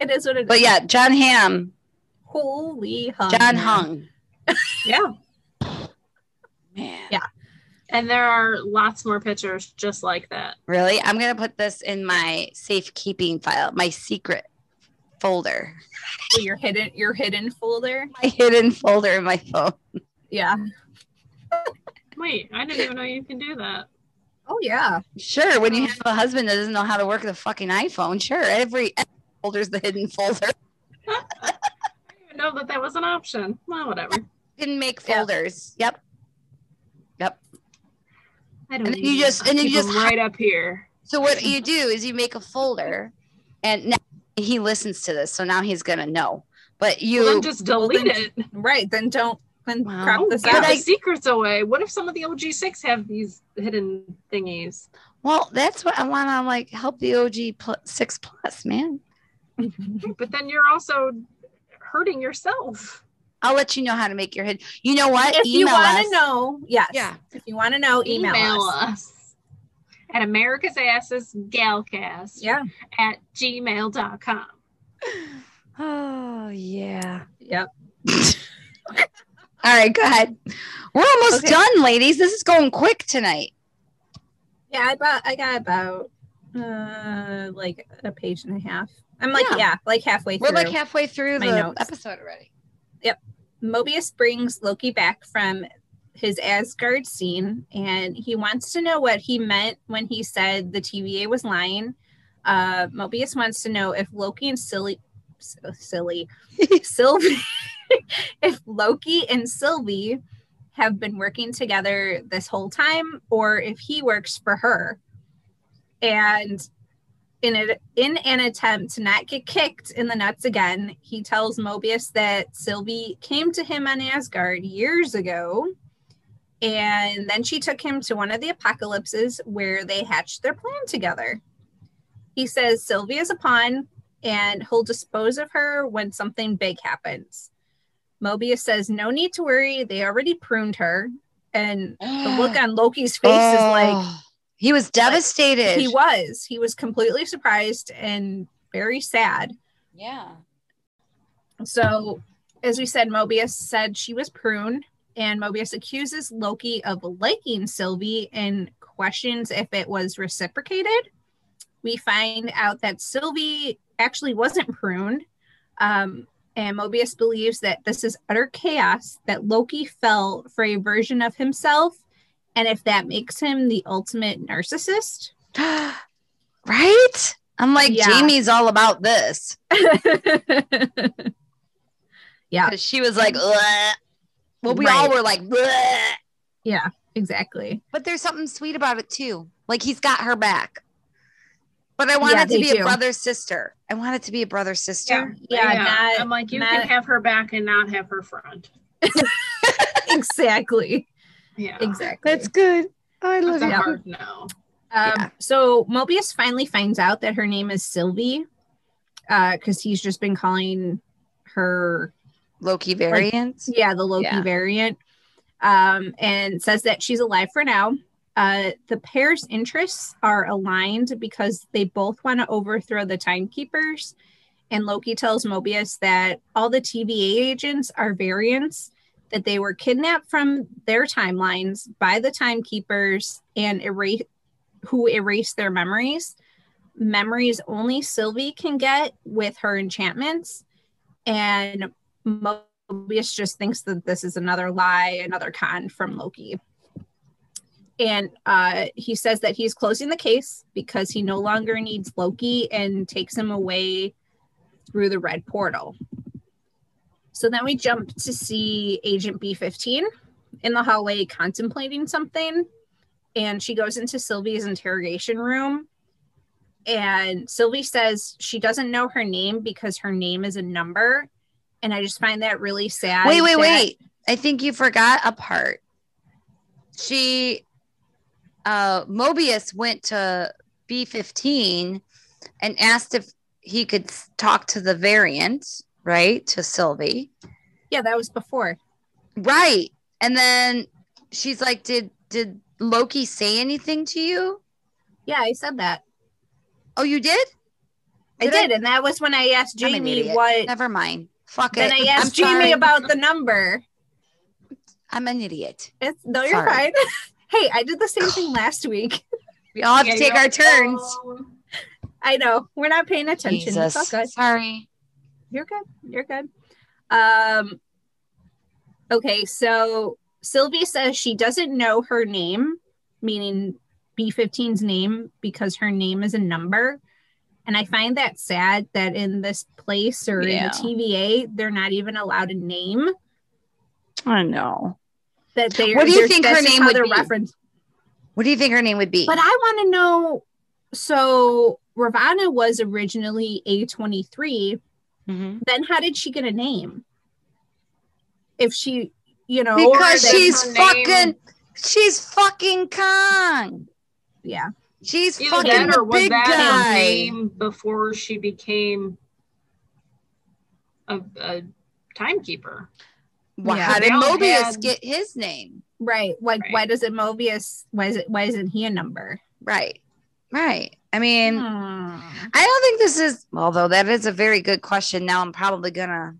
It is what it is. But yeah, Jon Hamm. holy hung. John Hung. Yeah. Man. Yeah. And there are lots more pictures just like that. Really? I'm gonna put this in my safekeeping file, my secret folder. Oh, your hidden your hidden folder. My hidden folder in my phone. Yeah. Wait, I didn't even know you can do that. Oh yeah. Sure, when you have a husband that doesn't know how to work the fucking iPhone, sure, every folder's the hidden folder. I didn't even know that that was an option. Well, whatever. You can make folders. Yep. Yep. I don't And then you just- and then you just them right up here. So what you do is you make a folder, and now he listens to this, so now he's gonna know. But you, Well, then just delete then- it. Right. Then don't then Wow. crop Oh, this out. the secrets away. What if some of the OG6 have these hidden thingies? well, that's what I want to like help the OG plus, six plus man. But then you're also hurting yourself. I'll let you know how to make your head. You know what? if you want to know, yes. Yeah. If you want to know, email, us. us. At America's Asses Galcast Yeah. at gmail.com. Oh yeah. Yep. All right, go ahead. We're almost Okay. done, ladies. This is going quick tonight. Yeah, I about I got about uh like a page and a half. I'm like Yeah. yeah, like halfway through. We're like halfway through my the notes. episode already. Yep. Mobius brings Loki back from his Asgard scene and he wants to know what he meant when he said the TVA was lying. Uh, Mobius wants to know if Loki and Silly, Silly, Sylvie, if Loki and Sylvie have been working together this whole time or if he works for her. And in, a, in an attempt to not get kicked in the nuts again, he tells Mobius that Sylvie came to him on Asgard years ago. And then she took him to one of the apocalypses where they hatched their plan together. He says Sylvia's a pawn and he'll dispose of her when something big happens. Mobius says, No need to worry. They already pruned her. And the look on Loki's face is oh. like, Oh, he was devastated. he was. He was completely surprised and very sad. Yeah. So, as we said, Mobius said she was pruned, and Mobius accuses Loki of liking Sylvie and questions if it was reciprocated. We find out that Sylvie actually wasn't pruned. Um, and Mobius believes that this is utter chaos, that Loki fell for a version of himself, and if that makes him the ultimate narcissist. right? I'm like, Yeah. Jamie's all about this. yeah, she was like. Well, we Right. all were like, "Bleh." yeah, exactly. but there's something sweet about it too. Like he's got her back. But I want Yeah, it to be do. a brother sister. I want it to be a brother sister. Yeah, not- I'm like, you not- can have her back and not have her front. exactly. Yeah. Exactly. That's good. Oh, I love That's it. hard no. Um, Yeah. So Mobius finally finds out that her name is Sylvie because he's just been calling her, Loki variant. yeah, the Loki Yeah. variant, um, and says that she's alive for now. Uh, the pair's interests are aligned because they both want to overthrow the timekeepers. And Loki tells Mobius that all the TVA agents are variants, that they were kidnapped from their timelines by the timekeepers and erase who erase their memories. Memories only Sylvie can get with her enchantments. And Mobius just thinks that this is another lie, another con from Loki. And uh, he says that he's closing the case because he no longer needs Loki and takes him away through the red portal. So then we jump to see Agent B15 in the hallway contemplating something. And she goes into Sylvie's interrogation room. And Sylvie says she doesn't know her name because her name is a number. And I just find that really sad. Wait, wait, that- wait. I think you forgot a part. She, uh, Mobius went to B15 and asked if he could talk to the variant, right? To Sylvie. Yeah, that was before. Right. And then she's like, Did did Loki say anything to you? Yeah, I said that. Oh, you did? I Did I? And that was when I asked Jamie what. Never mind. Fuck Then it. I I'm asked Jamie sorry. about the number. I'm an idiot. It's, no, you're Sorry. fine. hey, I did the same thing last week. We all have to take you're our turns. alone. I know. We're not paying attention. It's all good. Sorry. You're good. You're good. Um okay, so Sylvie says she doesn't know her name, meaning B15's name, because her name is a number. And I find that sad that in this place or Yeah. in the TVA, they're not even allowed a name. I know. That they What do you think her name would they're be? referenced. What do you think her name would be? But I want to know. So Ravonna was originally A23. Mhm. Then how did she get a name? If she, you know, Because she's her name- fucking, she's fucking Kang. yeah, She's Either fucking that the or was big that her guy. name before she became a, a timekeeper? Well, Yeah. how did Mobius had- get his name? right. Like, Right. why does it Mobius? Why is it? Why isn't he a number? Right. Right. I mean, Hmm. I don't think this is, although that is a very good question. Now I'm probably going to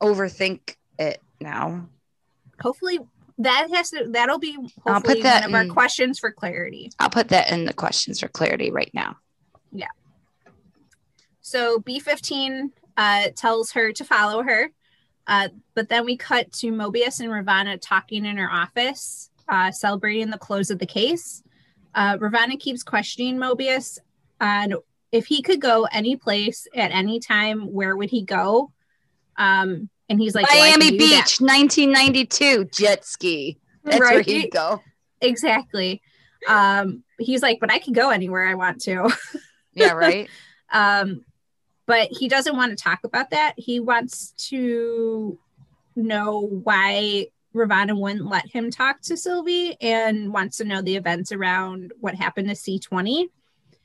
overthink it now. Hopefully, that has to. That'll be I'll put that one of our questions for clarity. I'll put that in the questions for clarity right now. Yeah. So B15 uh, tells her to follow her. Uh, but then we cut to Mobius and Ravonna talking in her office, uh, celebrating the close of the case. Uh, Ravonna keeps questioning Mobius on if he could go any place at any time, where would he go? Um, and he's like, "Well, I can Miami. Beach, 1992, jet ski. That's where he'd go. Exactly. Um, he's like, but I can go anywhere I want to. Yeah, right. Um, but he doesn't want to talk about that. He wants to know why Ravonna wouldn't let him talk to Sylvie and wants to know the events around what happened to C20.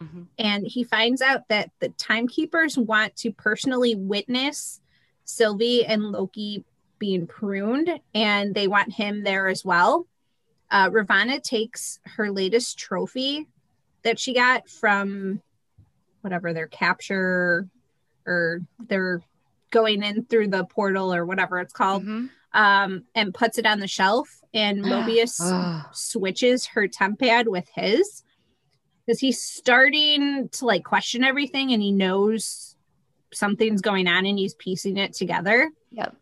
Mhm. And he finds out that the timekeepers want to personally witness Sylvie and Loki being pruned, and they want him there as well. Uh, Ravonna takes her latest trophy that she got from whatever their capture or they're going in through the portal or whatever it's called Mhm. um and puts it on the shelf and mobius switches her temp pad with his because he's starting to like question everything and he knows something's going on and he's piecing it together Yep.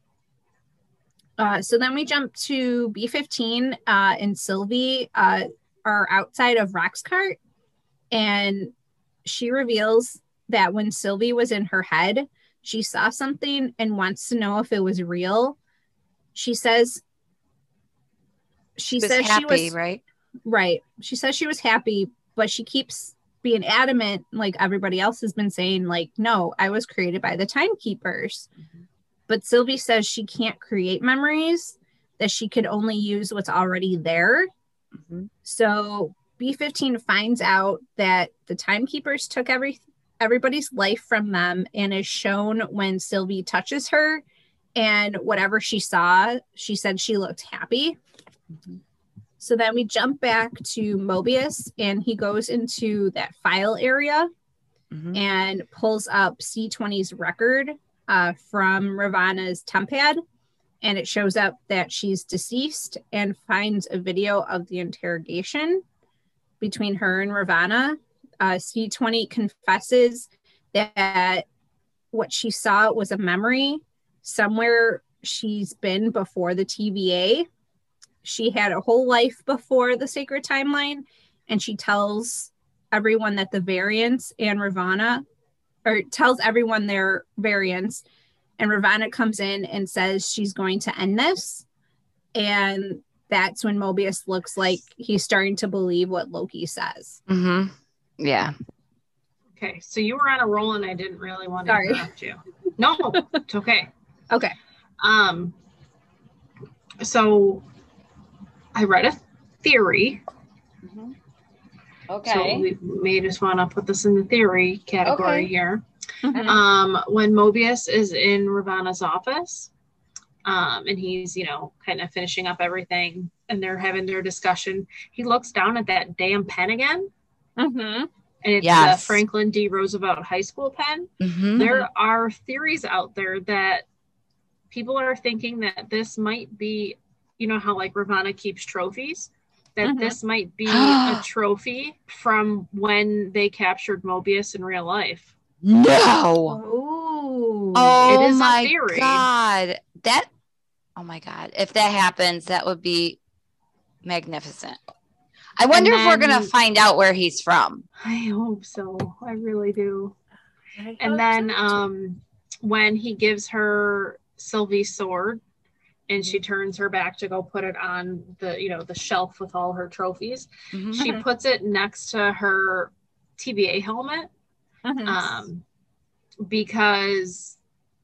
uh, so then we jump to B15 uh, and Sylvie uh, are outside of Roxxcart, and she reveals that when Sylvie was in her head, she saw something and wants to know if it was real. She says, she, was says happy, she was right? right. She says she was happy, but she keeps being adamant, like everybody else has been saying, like, no, I was created by the timekeepers. Mhm. But Sylvie says she can't create memories, that she could only use what's already there. Mhm. So B15 finds out that the timekeepers took every everybody's life from them and is shown when Sylvie touches her and whatever she saw, she said she looked happy. Mhm. So then we jump back to Mobius and he goes into that file area Mhm. and pulls up C20's record uh, from Ravonna's tempad. And it shows up that she's deceased and finds a video of the interrogation between her and Ravonna. Uh, C20 confesses that what she saw was a memory somewhere she's been before the TVA. She had a whole life before the sacred timeline, and she tells everyone that the variants and Ravonna, or tells everyone their variants, and Ravonna comes in and says she's going to end this. And that's when Mobius looks like he's starting to believe what Loki says. Mhm. Yeah. Okay, so you were on a roll and I didn't really want to Sorry. interrupt you. No, it's okay. Okay. Um, so I read a theory. Okay. So we may just want to put this in the theory category Okay. here. Mhm. Um, when Mobius is in Ravonna's office, um, and he's, you know, kind of finishing up everything and they're having their discussion, he looks down at that damn pen again. Mhm. And it's Yes. the Franklin D. Roosevelt High School pen. Mhm. There are theories out there that people are thinking that this might be, you know, how like Ravonna keeps trophies, that Mhm. this might be a trophy from when they captured Mobius in real life. No. Oh it is a my theory. god. That oh my god. If that happens, that would be magnificent. I wonder if we're gonna find out where he's from. I hope so. I really do. I And then so, um when he gives her Sylvie's sword and she Mm-hmm. turns her back to go put it on the you know the shelf with all her trophies, Mhm. she puts it next to her TVA helmet Mhm. um, because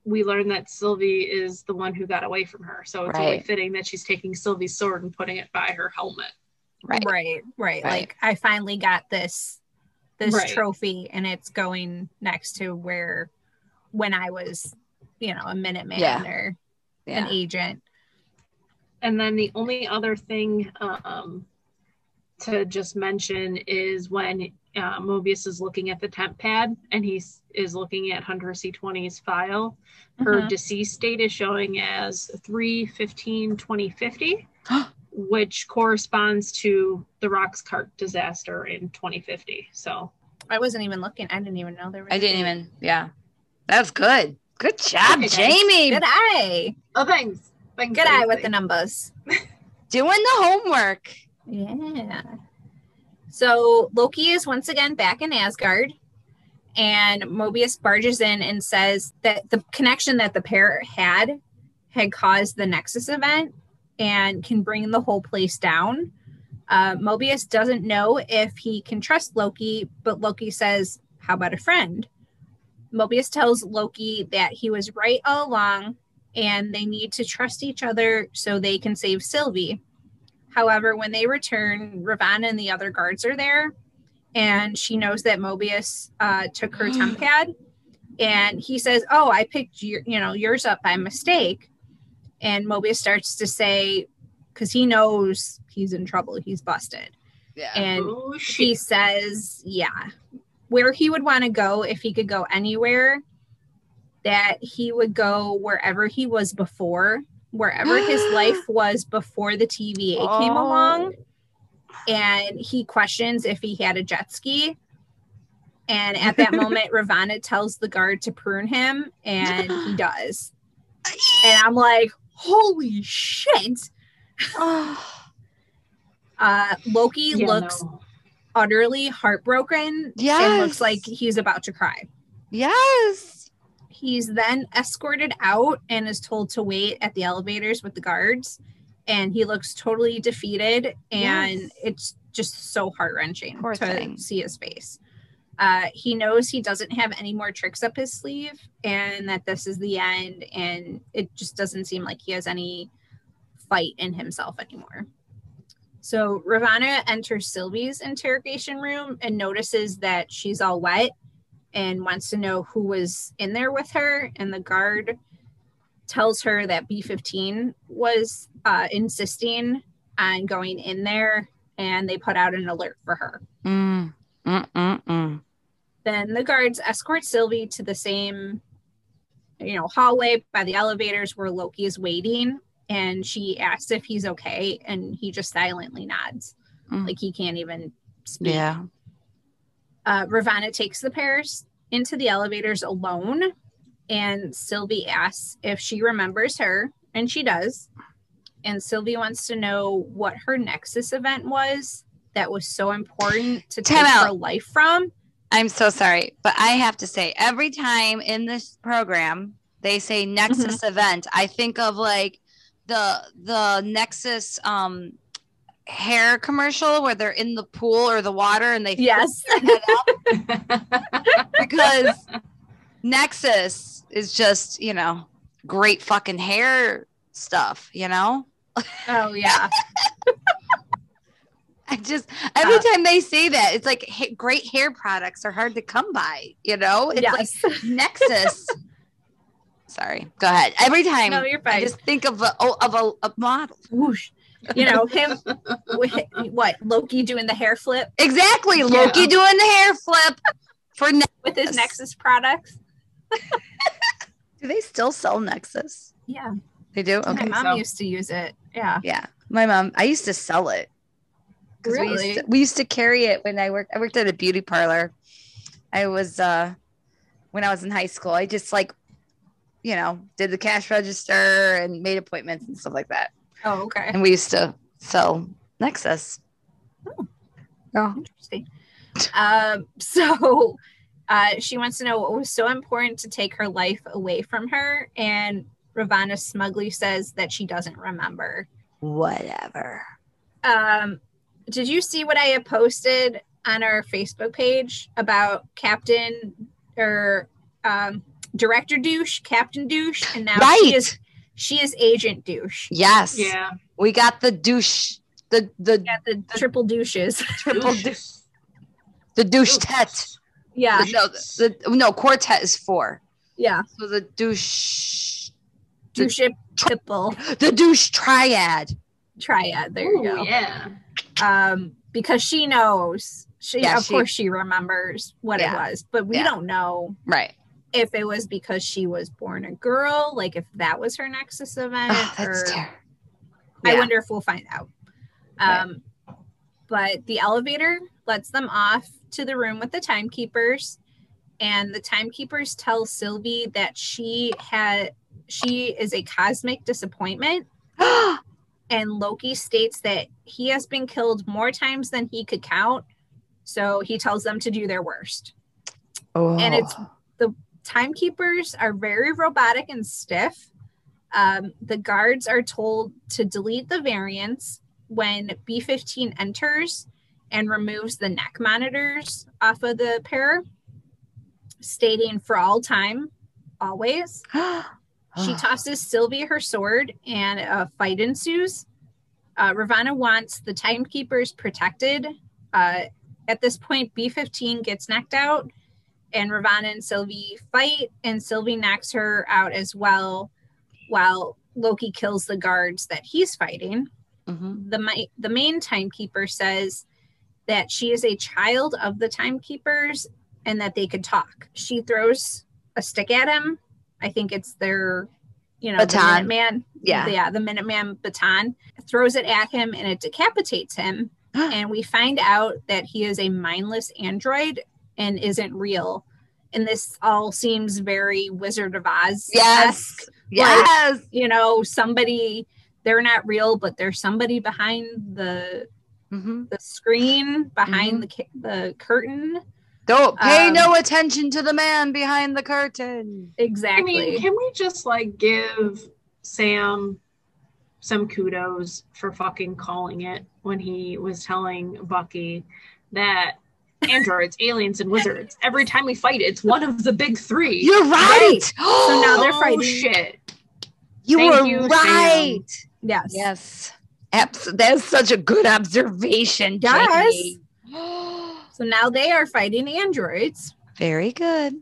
we learned that Sylvie is the one who got away from her. So it's only Right. fitting that she's taking Sylvie's sword and putting it by her helmet. Right. right right Right. like i finally got this this Right. trophy and it's going next to where when i was you know a minuteman Yeah. or Yeah. an agent And then the only other thing um, to just mention is when uh, Mobius is looking at the temp pad and he is looking at Hunter C20's file. Her Mhm. deceased date is showing as 3 15 2050, which corresponds to the Rocks Roxxcart disaster in 2050. So, i wasn't even looking i didn't even know there was I a didn't even yeah. That's good. Good job, Okay. Jamie. good eye oh, thanks. Good eye with the numbers Doing the homework. Yeah. So Loki is once again back in Asgard, and Mobius barges in and says that the connection that the pair had had caused the Nexus event and can bring the whole place down. Uh, Mobius doesn't know if he can trust Loki, but Loki says, How about a friend? Mobius tells Loki that he was right all along and they need to trust each other so they can save Sylvie. However, when they return, Ravonna and the other guards are there, and she knows that Mobius uh, took her temp pad, and he says, "Oh, I picked your, you know, yours up by mistake." And Mobius starts to say, because he knows he's in trouble, he's busted, Yeah. and Oh, he shit. says, yeah, where he would want to go if he could go anywhere, that he would go wherever he was before, wherever his life was before the TVA came Oh. along. And he questions if he had a jet ski. And at that moment, Ravonna tells the guard to prune him, and he does. And I'm like, holy shit. Uh, Loki Yeah, looks no. utterly heartbroken Yes. and looks like he's about to cry. Yes. He's then escorted out and is told to wait at the elevators with the guards. And he looks totally defeated, and Yes. it's just so heart wrenching to thing. see his face. Uh, he knows he doesn't have any more tricks up his sleeve, and that this is the end. And it just doesn't seem like he has any fight in himself anymore. So Ravonna enters Sylvie's interrogation room and notices that she's all wet and wants to know who was in there with her. And the guard tells her that B15 was uh, insisting on going in there and they put out an alert for her. Mm. Then the guards escort Sylvie to the same, you know, hallway by the elevators where Loki is waiting. And she asks if he's okay, and he just silently nods, Mm. like he can't even speak. Yeah. Uh, Ravonna takes the pairs into the elevators alone, and Sylvie asks if she remembers her, and she does. And Sylvie wants to know what her Nexus event was that was so important to Time take her life from. I'm so sorry, but I have to say, every time in this program they say Nexus Mm-hmm. event, I think of like the the Nexus um hair commercial where they're in the pool or the water and they Yes. flip their head up because Nexus is just you know great fucking hair stuff, you know. oh, yeah. I just every Uh, time they say that, it's like ha- great hair products are hard to come by, you know. It's like. Nexus. Sorry, go ahead. Every time no, you're I fine. just think of a oh, of a, a model. Whoosh. You know, him, wh- what, Loki doing the hair flip Exactly, Loki doing the hair flip for. With his Nexus products. do they still sell Nexus? Yeah. They do. okay My mom so. used to use it. Yeah. Yeah, my mom. I used to sell it. 'Cause We used, to, we used to carry it when I worked. I worked at a beauty parlor. I was uh when I was in high school. I just like you know, did the cash register and made appointments and stuff like that. Oh, okay. And we used to sell Nexus. Oh. Oh. Interesting. um, so uh, she wants to know what was so important to take her life away from her. And Ravonna smugly says that she doesn't remember. Whatever. Um, did you see what I had posted on our Facebook page about Captain or um, Director Douche, Captain Douche, and now Right. she is she is Agent Douche. Yes. Yeah. We got the douche, the the Got the triple douches. triple douche, the douche tet. yeah, No, the, the no quartet is four. yeah. So the douche, The- Douche triple the douche triad. triad. There you go. yeah. um, because she knows. She, Yeah, of she- course, she remembers what Yeah. it was, but we Yeah. don't know Right. If it was because she was born a girl, like if that was her Nexus event. Oh, that's or, terrible. I wonder if we'll find out. Right. Um, but the elevator lets them off to the room with the timekeepers, and the timekeepers tell Sylvie that she had she is a cosmic disappointment and Loki states that he has been killed more times than he could count. So he tells them to do their worst. oh. And it's the timekeepers are very robotic and stiff. Um, the guards are told to delete the variants when B15 enters and removes the neck monitors off of the pair, stating for all time, always. She tosses Sylvie her sword and a fight ensues. Uh, Ravonna wants the timekeepers protected. Uh, at this point, B15 gets knocked out, and Ravonna and Sylvie fight, and Sylvie knocks her out as well, while Loki kills the guards that he's fighting. Mhm. The, the main timekeeper says that she is a child of the timekeepers and that they could talk. She throws a stick at him. I think it's their, you know, Baton. the Minuteman. Yeah. Yeah, the Minuteman baton. Throws it at him and it decapitates him. and we find out that he is a mindless android and isn't real. And this all seems very Wizard of Oz. Yes. Yes. You know, somebody they're not real, but there's somebody behind the hmm the screen, behind Mhm. the the curtain. Don't pay Um, no attention to the man behind the curtain. Exactly. I mean, can we just like give Sam some kudos for fucking calling it when he was telling Bucky that androids, aliens, and wizards. Every time we fight, it's one of the big three. You're right. So now they're oh, fighting. shit. you Thank were you, Sam. right. yes. Yes. Abs- that's such a good observation, Yes. Jamie. So now they are fighting androids. Very good.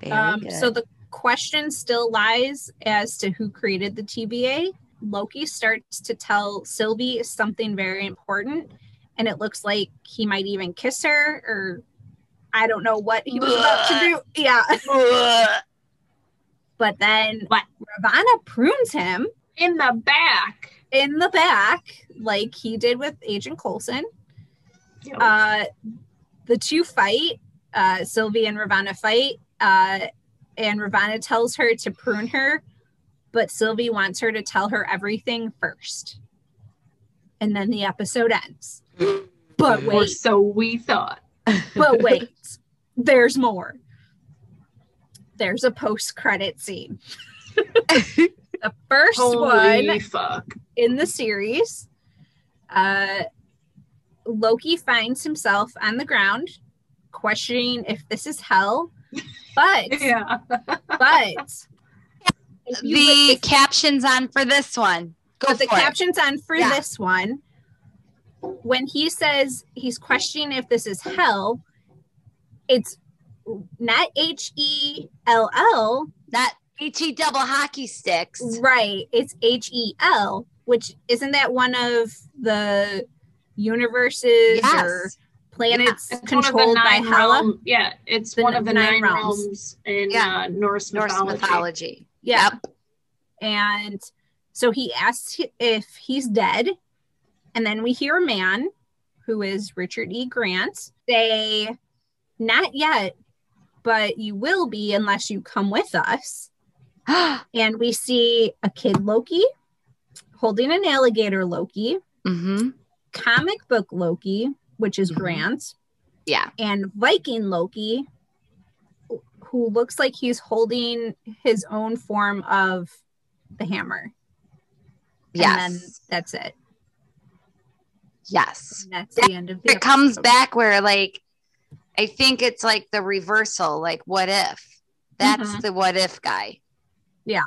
Very Um, good. so the question still lies as to who created the TVA. Loki starts to tell Sylvie something very important, and it looks like he might even kiss her, or I don't know what he was about to do. Yeah, but then What? Ravonna prunes him In the back. in the back, like he did with Agent Coulson. Yep. Uh, the two fight. Uh, Sylvie and Ravonna fight, uh, and Ravonna tells her to prune her, but Sylvie wants her to tell her everything first. And then the episode ends. But or wait, so we thought. but wait, there's more. There's a post-credit scene. the first Holy one fuck. in the series, uh, Loki finds himself on the ground, questioning if this is hell. But Yeah. but the if- captions on for this one. Go but the for it. captions on for Yeah. this one, when he says he's questioning if this is hell, it's not H E L L, Not HE double hockey sticks. right? It's H E L, which isn't that one of the universes or planets It's one of the controlled by nine Hela? realm- Yeah, it's The one of the nine nine, realms. realms. in Yeah. uh, Norse, Norse mythology. mythology. Yeah. Yep. And so he asks if he's dead. And then we hear a man who is Richard E. Grant say, Not yet, but you will be unless you come with us. and we see a kid Loki holding an alligator Loki, mm-hmm. comic book Loki, which is Mhm. Grant, Yeah. and Viking Loki, who looks like he's holding his own form of the hammer. Yes. And then that's it. Yes. And that's the end of the It comes back where like I think it's like the reversal, like what if? That's Mhm. the what if guy. Yeah.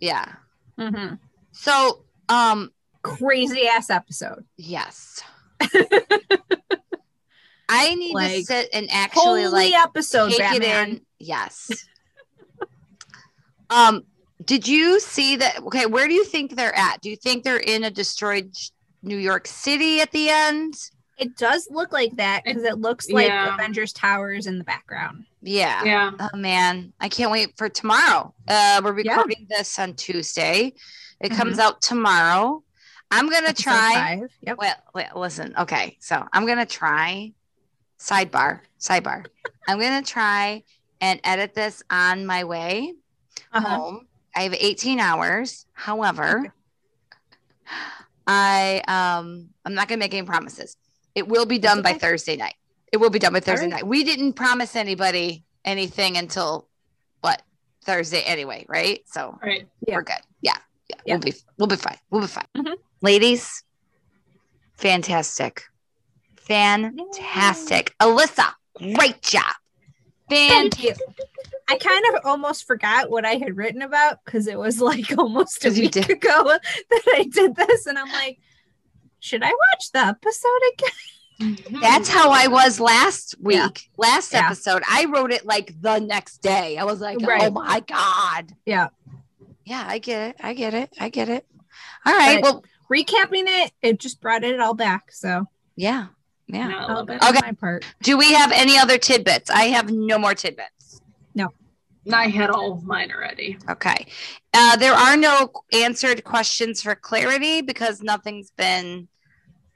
Yeah. Mhm. So um Crazy ass episode. yes. I need to Like, sit and actually Holy like episode, take Batman. it in. Yes. um, did you see that? Okay, where do you think they're at? Do you think they're in a destroyed New York City at the end? It does look like that because it looks like Yeah. Avengers Towers in the background. Yeah. Yeah. Oh man, I can't wait for tomorrow. Uh, we're Yeah. recording this on Tuesday. It Mhm. comes out tomorrow. I'm gonna Episode try. five. Yep. Well, wait, listen. Okay, so I'm gonna try. Sidebar, sidebar. I'm gonna try and edit this on my way Uh-huh. home. I have 18 hours. However, Okay. I um I'm not gonna make any promises. It will be That's done by. Thursday night. It will be done by Thursday right. night. We didn't promise anybody anything until what Thursday anyway, right? So Right. Yeah. we're good. Yeah, yeah, Yeah. We'll be we'll be fine. We'll be fine. Mhm. Ladies, fantastic. Fantastic. Alyssa, great job. Thank Fantastic. you. I kind of almost forgot what I had written about because it was like almost a week did. ago that I did this, and I'm like, should I watch the episode again? That's how I was last week. Yeah. Last Yeah. episode, I wrote it like the next day. I was like, oh my God. Yeah. Yeah, I get it. I get it. I get it. All right. But- well, Recapping it, it just brought it all back. So yeah. Yeah. No, I all love good it. on Okay. my part. Do we have any other tidbits? I have no more tidbits. No. I had all of mine already. Okay. Uh, there are no answered questions for clarity because nothing's been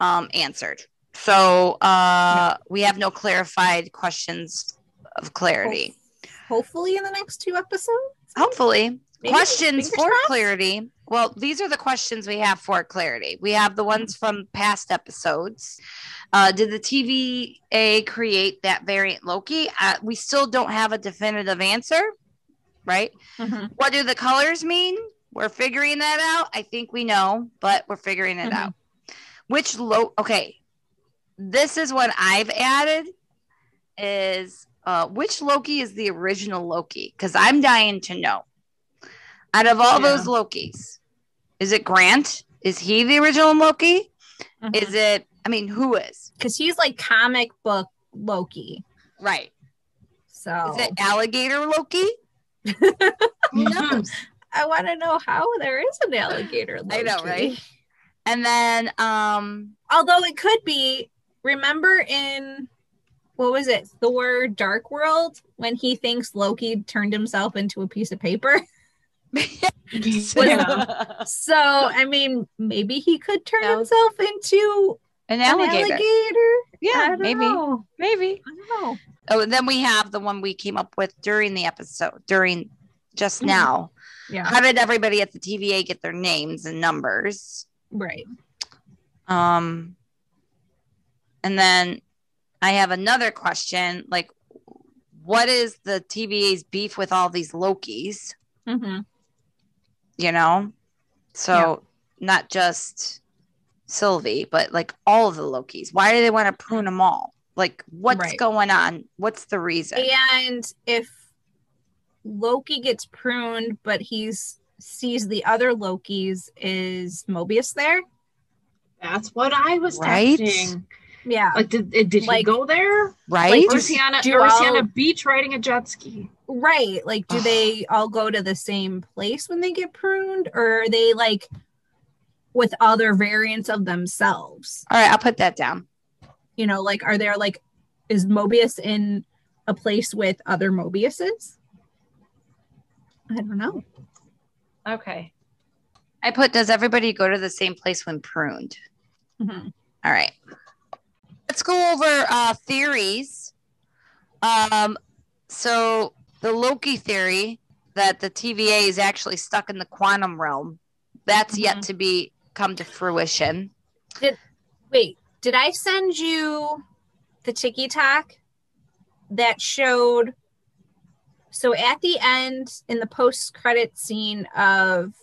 um, answered. So uh, we have no clarified questions of clarity. Hopefully, in the next two episodes. Hopefully. Maybe. questions Fingers for crossed. clarity. Well, these are the questions we have for clarity. We have the ones from past episodes. Uh, did the TVA create that variant Loki? Uh, we still don't have a definitive answer, right? Mhm. What do the colors mean? We're figuring that out. I think we know, but we're figuring it Mhm. out. Which low? Okay, this is what I've added. Is uh, which Loki is the original Loki? Because I'm dying to know. Out of all Yeah. those Lokis, is it Grant? Is he the original Loki? Mhm. Is it? I mean, who is? because he's like comic book Loki. Right. So Is it alligator Loki? Who knows? I want to know how there is an alligator Loki. I know, right? And then, um, Although it could be. Remember in what was it, Thor: Dark World, when he thinks Loki turned himself into a piece of paper. Yeah. So I mean, maybe he could turn That was- himself into an an alligator. alligator. I Yeah, don't maybe, know. maybe. I don't know. Oh, and then we have the one we came up with during the episode, during just Mhm. now. Yeah, How did everybody at the TVA get their names and numbers? right. Um, and then I have another question like, what is the TVA's beef with all these Lokis? hmm You know, so not just Sylvie, but like all of the Lokis. Why do they want to prune them all? Like, what's Right. going on? What's the reason? And if Loki gets pruned, but he's sees the other Lokis, is Mobius there? That's what I was Right? testing. Yeah, Like, did did he Like- go there? right? Or is he on a, do or is he on all- a beach riding a jet ski? right. Like, do they all go to the same place when they get pruned, or are they like with other variants of themselves? all right, I'll put that down. You know, like, are there like, is Mobius in a place with other Mobiuses? I don't know. Okay. I put, does everybody go to the same place when pruned? Mhm. All right. Let's go over uh, theories. Um, so the Loki theory that the TVA is actually stuck in the quantum realm. That's Mm-hmm. yet to be come to fruition. Did, Wait, did I send you the TikTok that showed? So at the end, in the post-credit scene of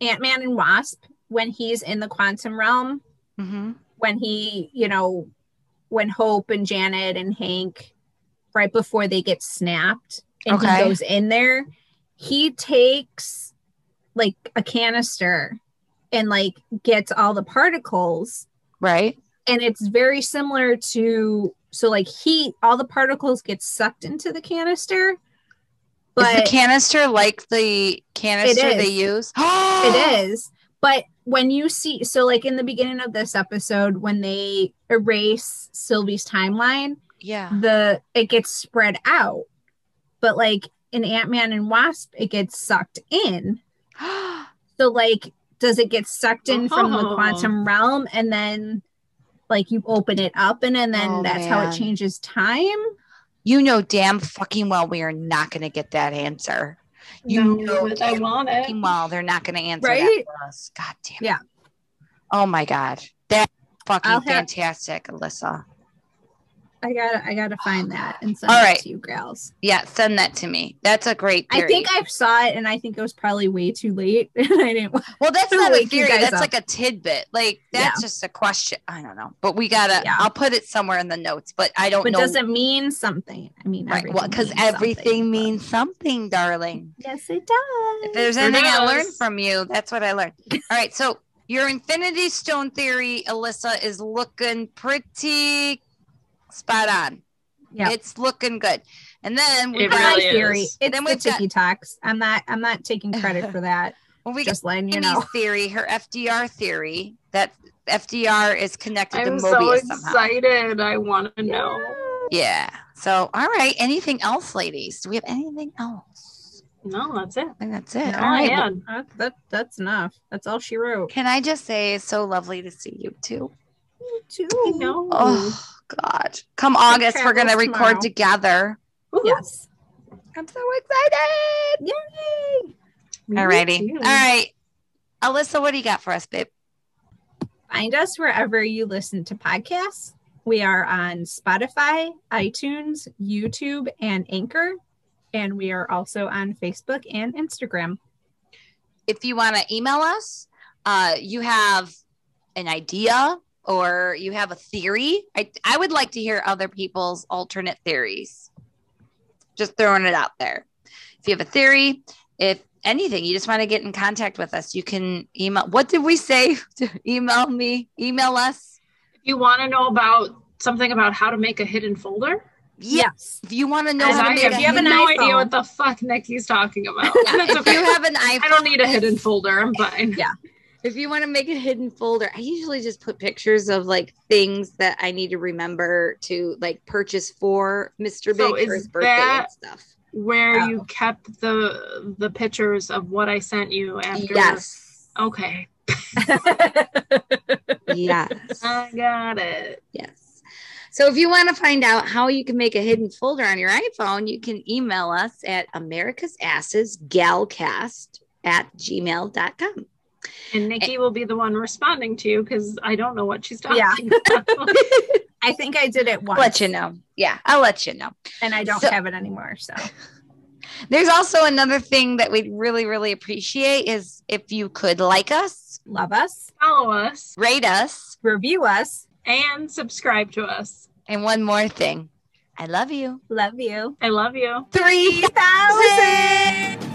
Ant Man and Wasp, when he's in the quantum realm, Mm-hmm. when he, you know, when Hope and Janet and Hank, right before they get snapped, and Okay. he goes in there, he takes like a canister and like gets all the particles Right. and it's very similar to so like heat all the particles get sucked into the canister is but the canister like the canister they use? it is but when you see so like in the beginning of this episode when they erase sylvie's timeline Yeah. the it gets spread out but like in ant-man and wasp it gets sucked in so like does it get sucked in from the Oh. quantum realm and then like you open it up and, and then Oh, that's how it changes time you know damn fucking well we are not going to get that answer. You no, know but I want it. well they're not going to answer Right? that for us. God damn. it. Yeah. Oh my god. That's fucking have- fantastic, Alyssa. I gotta i gotta find that and send All it to you girls Yeah, send that to me. That's a great i think i saw it and i think it was probably way too late and i didn't well, that's not a theory. That's up. like a tidbit. Like that's just a question. I don't know, but we gotta. Yeah. I'll put it somewhere in the notes. But I don't but know. does it mean something i mean right? Well, because means everything but- means something, darling. yes it does If there's anything I learned from you, that's what I learned. All right, so your Infinity Stone theory, Alyssa, is looking pretty spot on. yeah It's looking good. And then we It got, really theory is. it's Then the we've got- TikToks i'm not i'm not taking credit for that well, we got just letting you know theory, her FDR theory, that FDR is connected to Mobile. I'm to so Mobius somehow. excited. I want to know. Yeah. So, all right. Anything else, ladies? Do we have anything else? No, that's it. I think that's it. No, all right. I well. That, that that's enough. That's all she wrote. can I just say it's so lovely to see you too? Too. I know. Oh God! Come August, we're gonna record tomorrow. together. Yes. I'm so excited. Yay! Me Alrighty. too. All right. Alyssa, what do you got for us, babe? Find us wherever you listen to podcasts. We are on Spotify, iTunes, YouTube, and Anchor. And we are also on Facebook and Instagram. If you want to email us, uh, you have an idea or you have a theory. I, I would like to hear other people's alternate theories. Just throwing it out there. If you have a theory, if anything, you just want to get in contact with us, you can email. What did we say? email me, email us. If you want to know about something about how to make a hidden folder, Yes. If you want to know how to make if you have no iPhone. idea what the fuck Nikki's talking about. Yeah, if okay. you have an iPhone, I don't need a hidden folder. I'm fine. If you want to make a hidden folder, I usually just put pictures of like things that I need to remember to like purchase for Mr. So Big for his birthday and stuff. Where Oh. you kept the the pictures of what I sent you after. Yes. Okay. yes. I got it. Yes. So if you want to find out how you can make a hidden folder on your iPhone, you can email us at America's Asses Galcast at gmail.com. And Nikki and, will be the one responding to you because I don't know what she's talking yeah. about. I think I did it once. I'll let you know. Yeah, I'll let you know. And I don't so, have it anymore. So there's also another thing that we'd really, really appreciate is if you could like us, love us, follow us, rate us, review us, and subscribe to us. And one more thing. I love you. Love you. I love you. 3,000.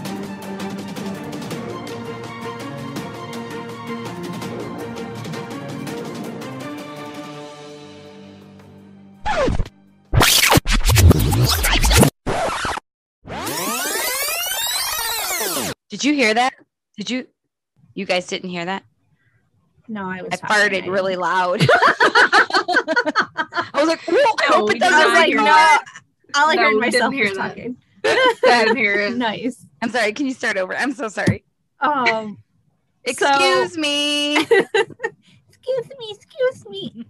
Did you hear that? Did you? You guys didn't hear that? No, I was I farted really loud. I was like, "Whoa, I No, hope it I doesn't was like, no. that. All I No, heard myself didn't hear talking. I didn't hear it. nice. I'm sorry. Can you start over? I'm so sorry. Um, Excuse me. excuse me, excuse me.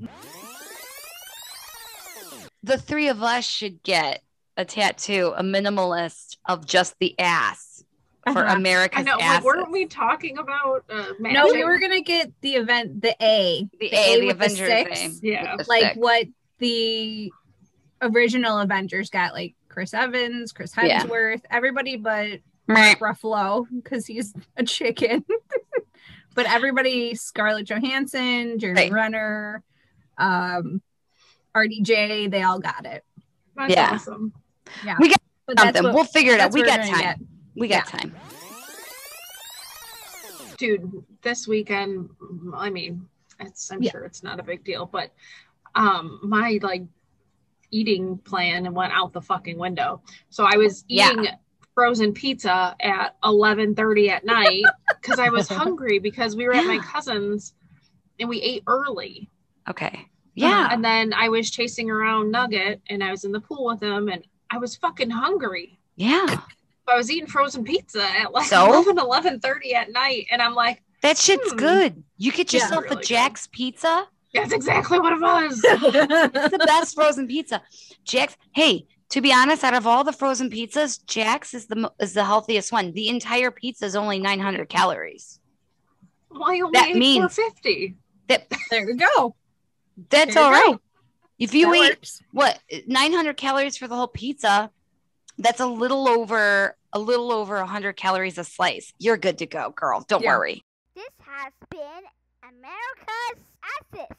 the three of us should get a tattoo, a minimalist of just the ass. For Uh-huh. America's I know. Like, asses. weren't we talking about uh, No, we were gonna get the event, the A, the A, the with the Avengers six. A. Yeah. like six. what the original Avengers got, like Chris Evans, Chris Yeah. Hemsworth, everybody but Meh. Ruffalo because he's a chicken. but everybody, Scarlett Johansson, Jeremy Right. Renner, um, RDJ, they all got it. That's Yeah. awesome. Yeah, We got but something. what- we'll figure it out. We got time. get. We got Yeah. time. dude this weekend i mean it's i'm Yeah. sure it's not a big deal but um my like eating plan went out the fucking window so i was Yeah. eating frozen pizza at 11:30 at night because i was hungry because we were at my cousin's and we ate early Okay. Yeah. and then i was chasing around nugget and i was in the pool with him and i was fucking hungry Yeah. So i was eating frozen pizza at like So? 11 11:30 at night and i'm like That shit's Hmm. good. You get Yeah. yourself Really a good. Jack's pizza. that's exactly what it was It's the best frozen pizza. Jack's. Hey, to be honest, out of all the frozen pizzas, Jack's is the mo- is the healthiest one. The entire pizza is only 900 calories. Well, I only That ate means- 450. there we go. That's There you all go. right. If you That eat works. what 900 calories for the whole pizza, that's a little over a little over 100 calories a slice. You're good to go, girl. Don't Yeah. worry. This has been America's Asses.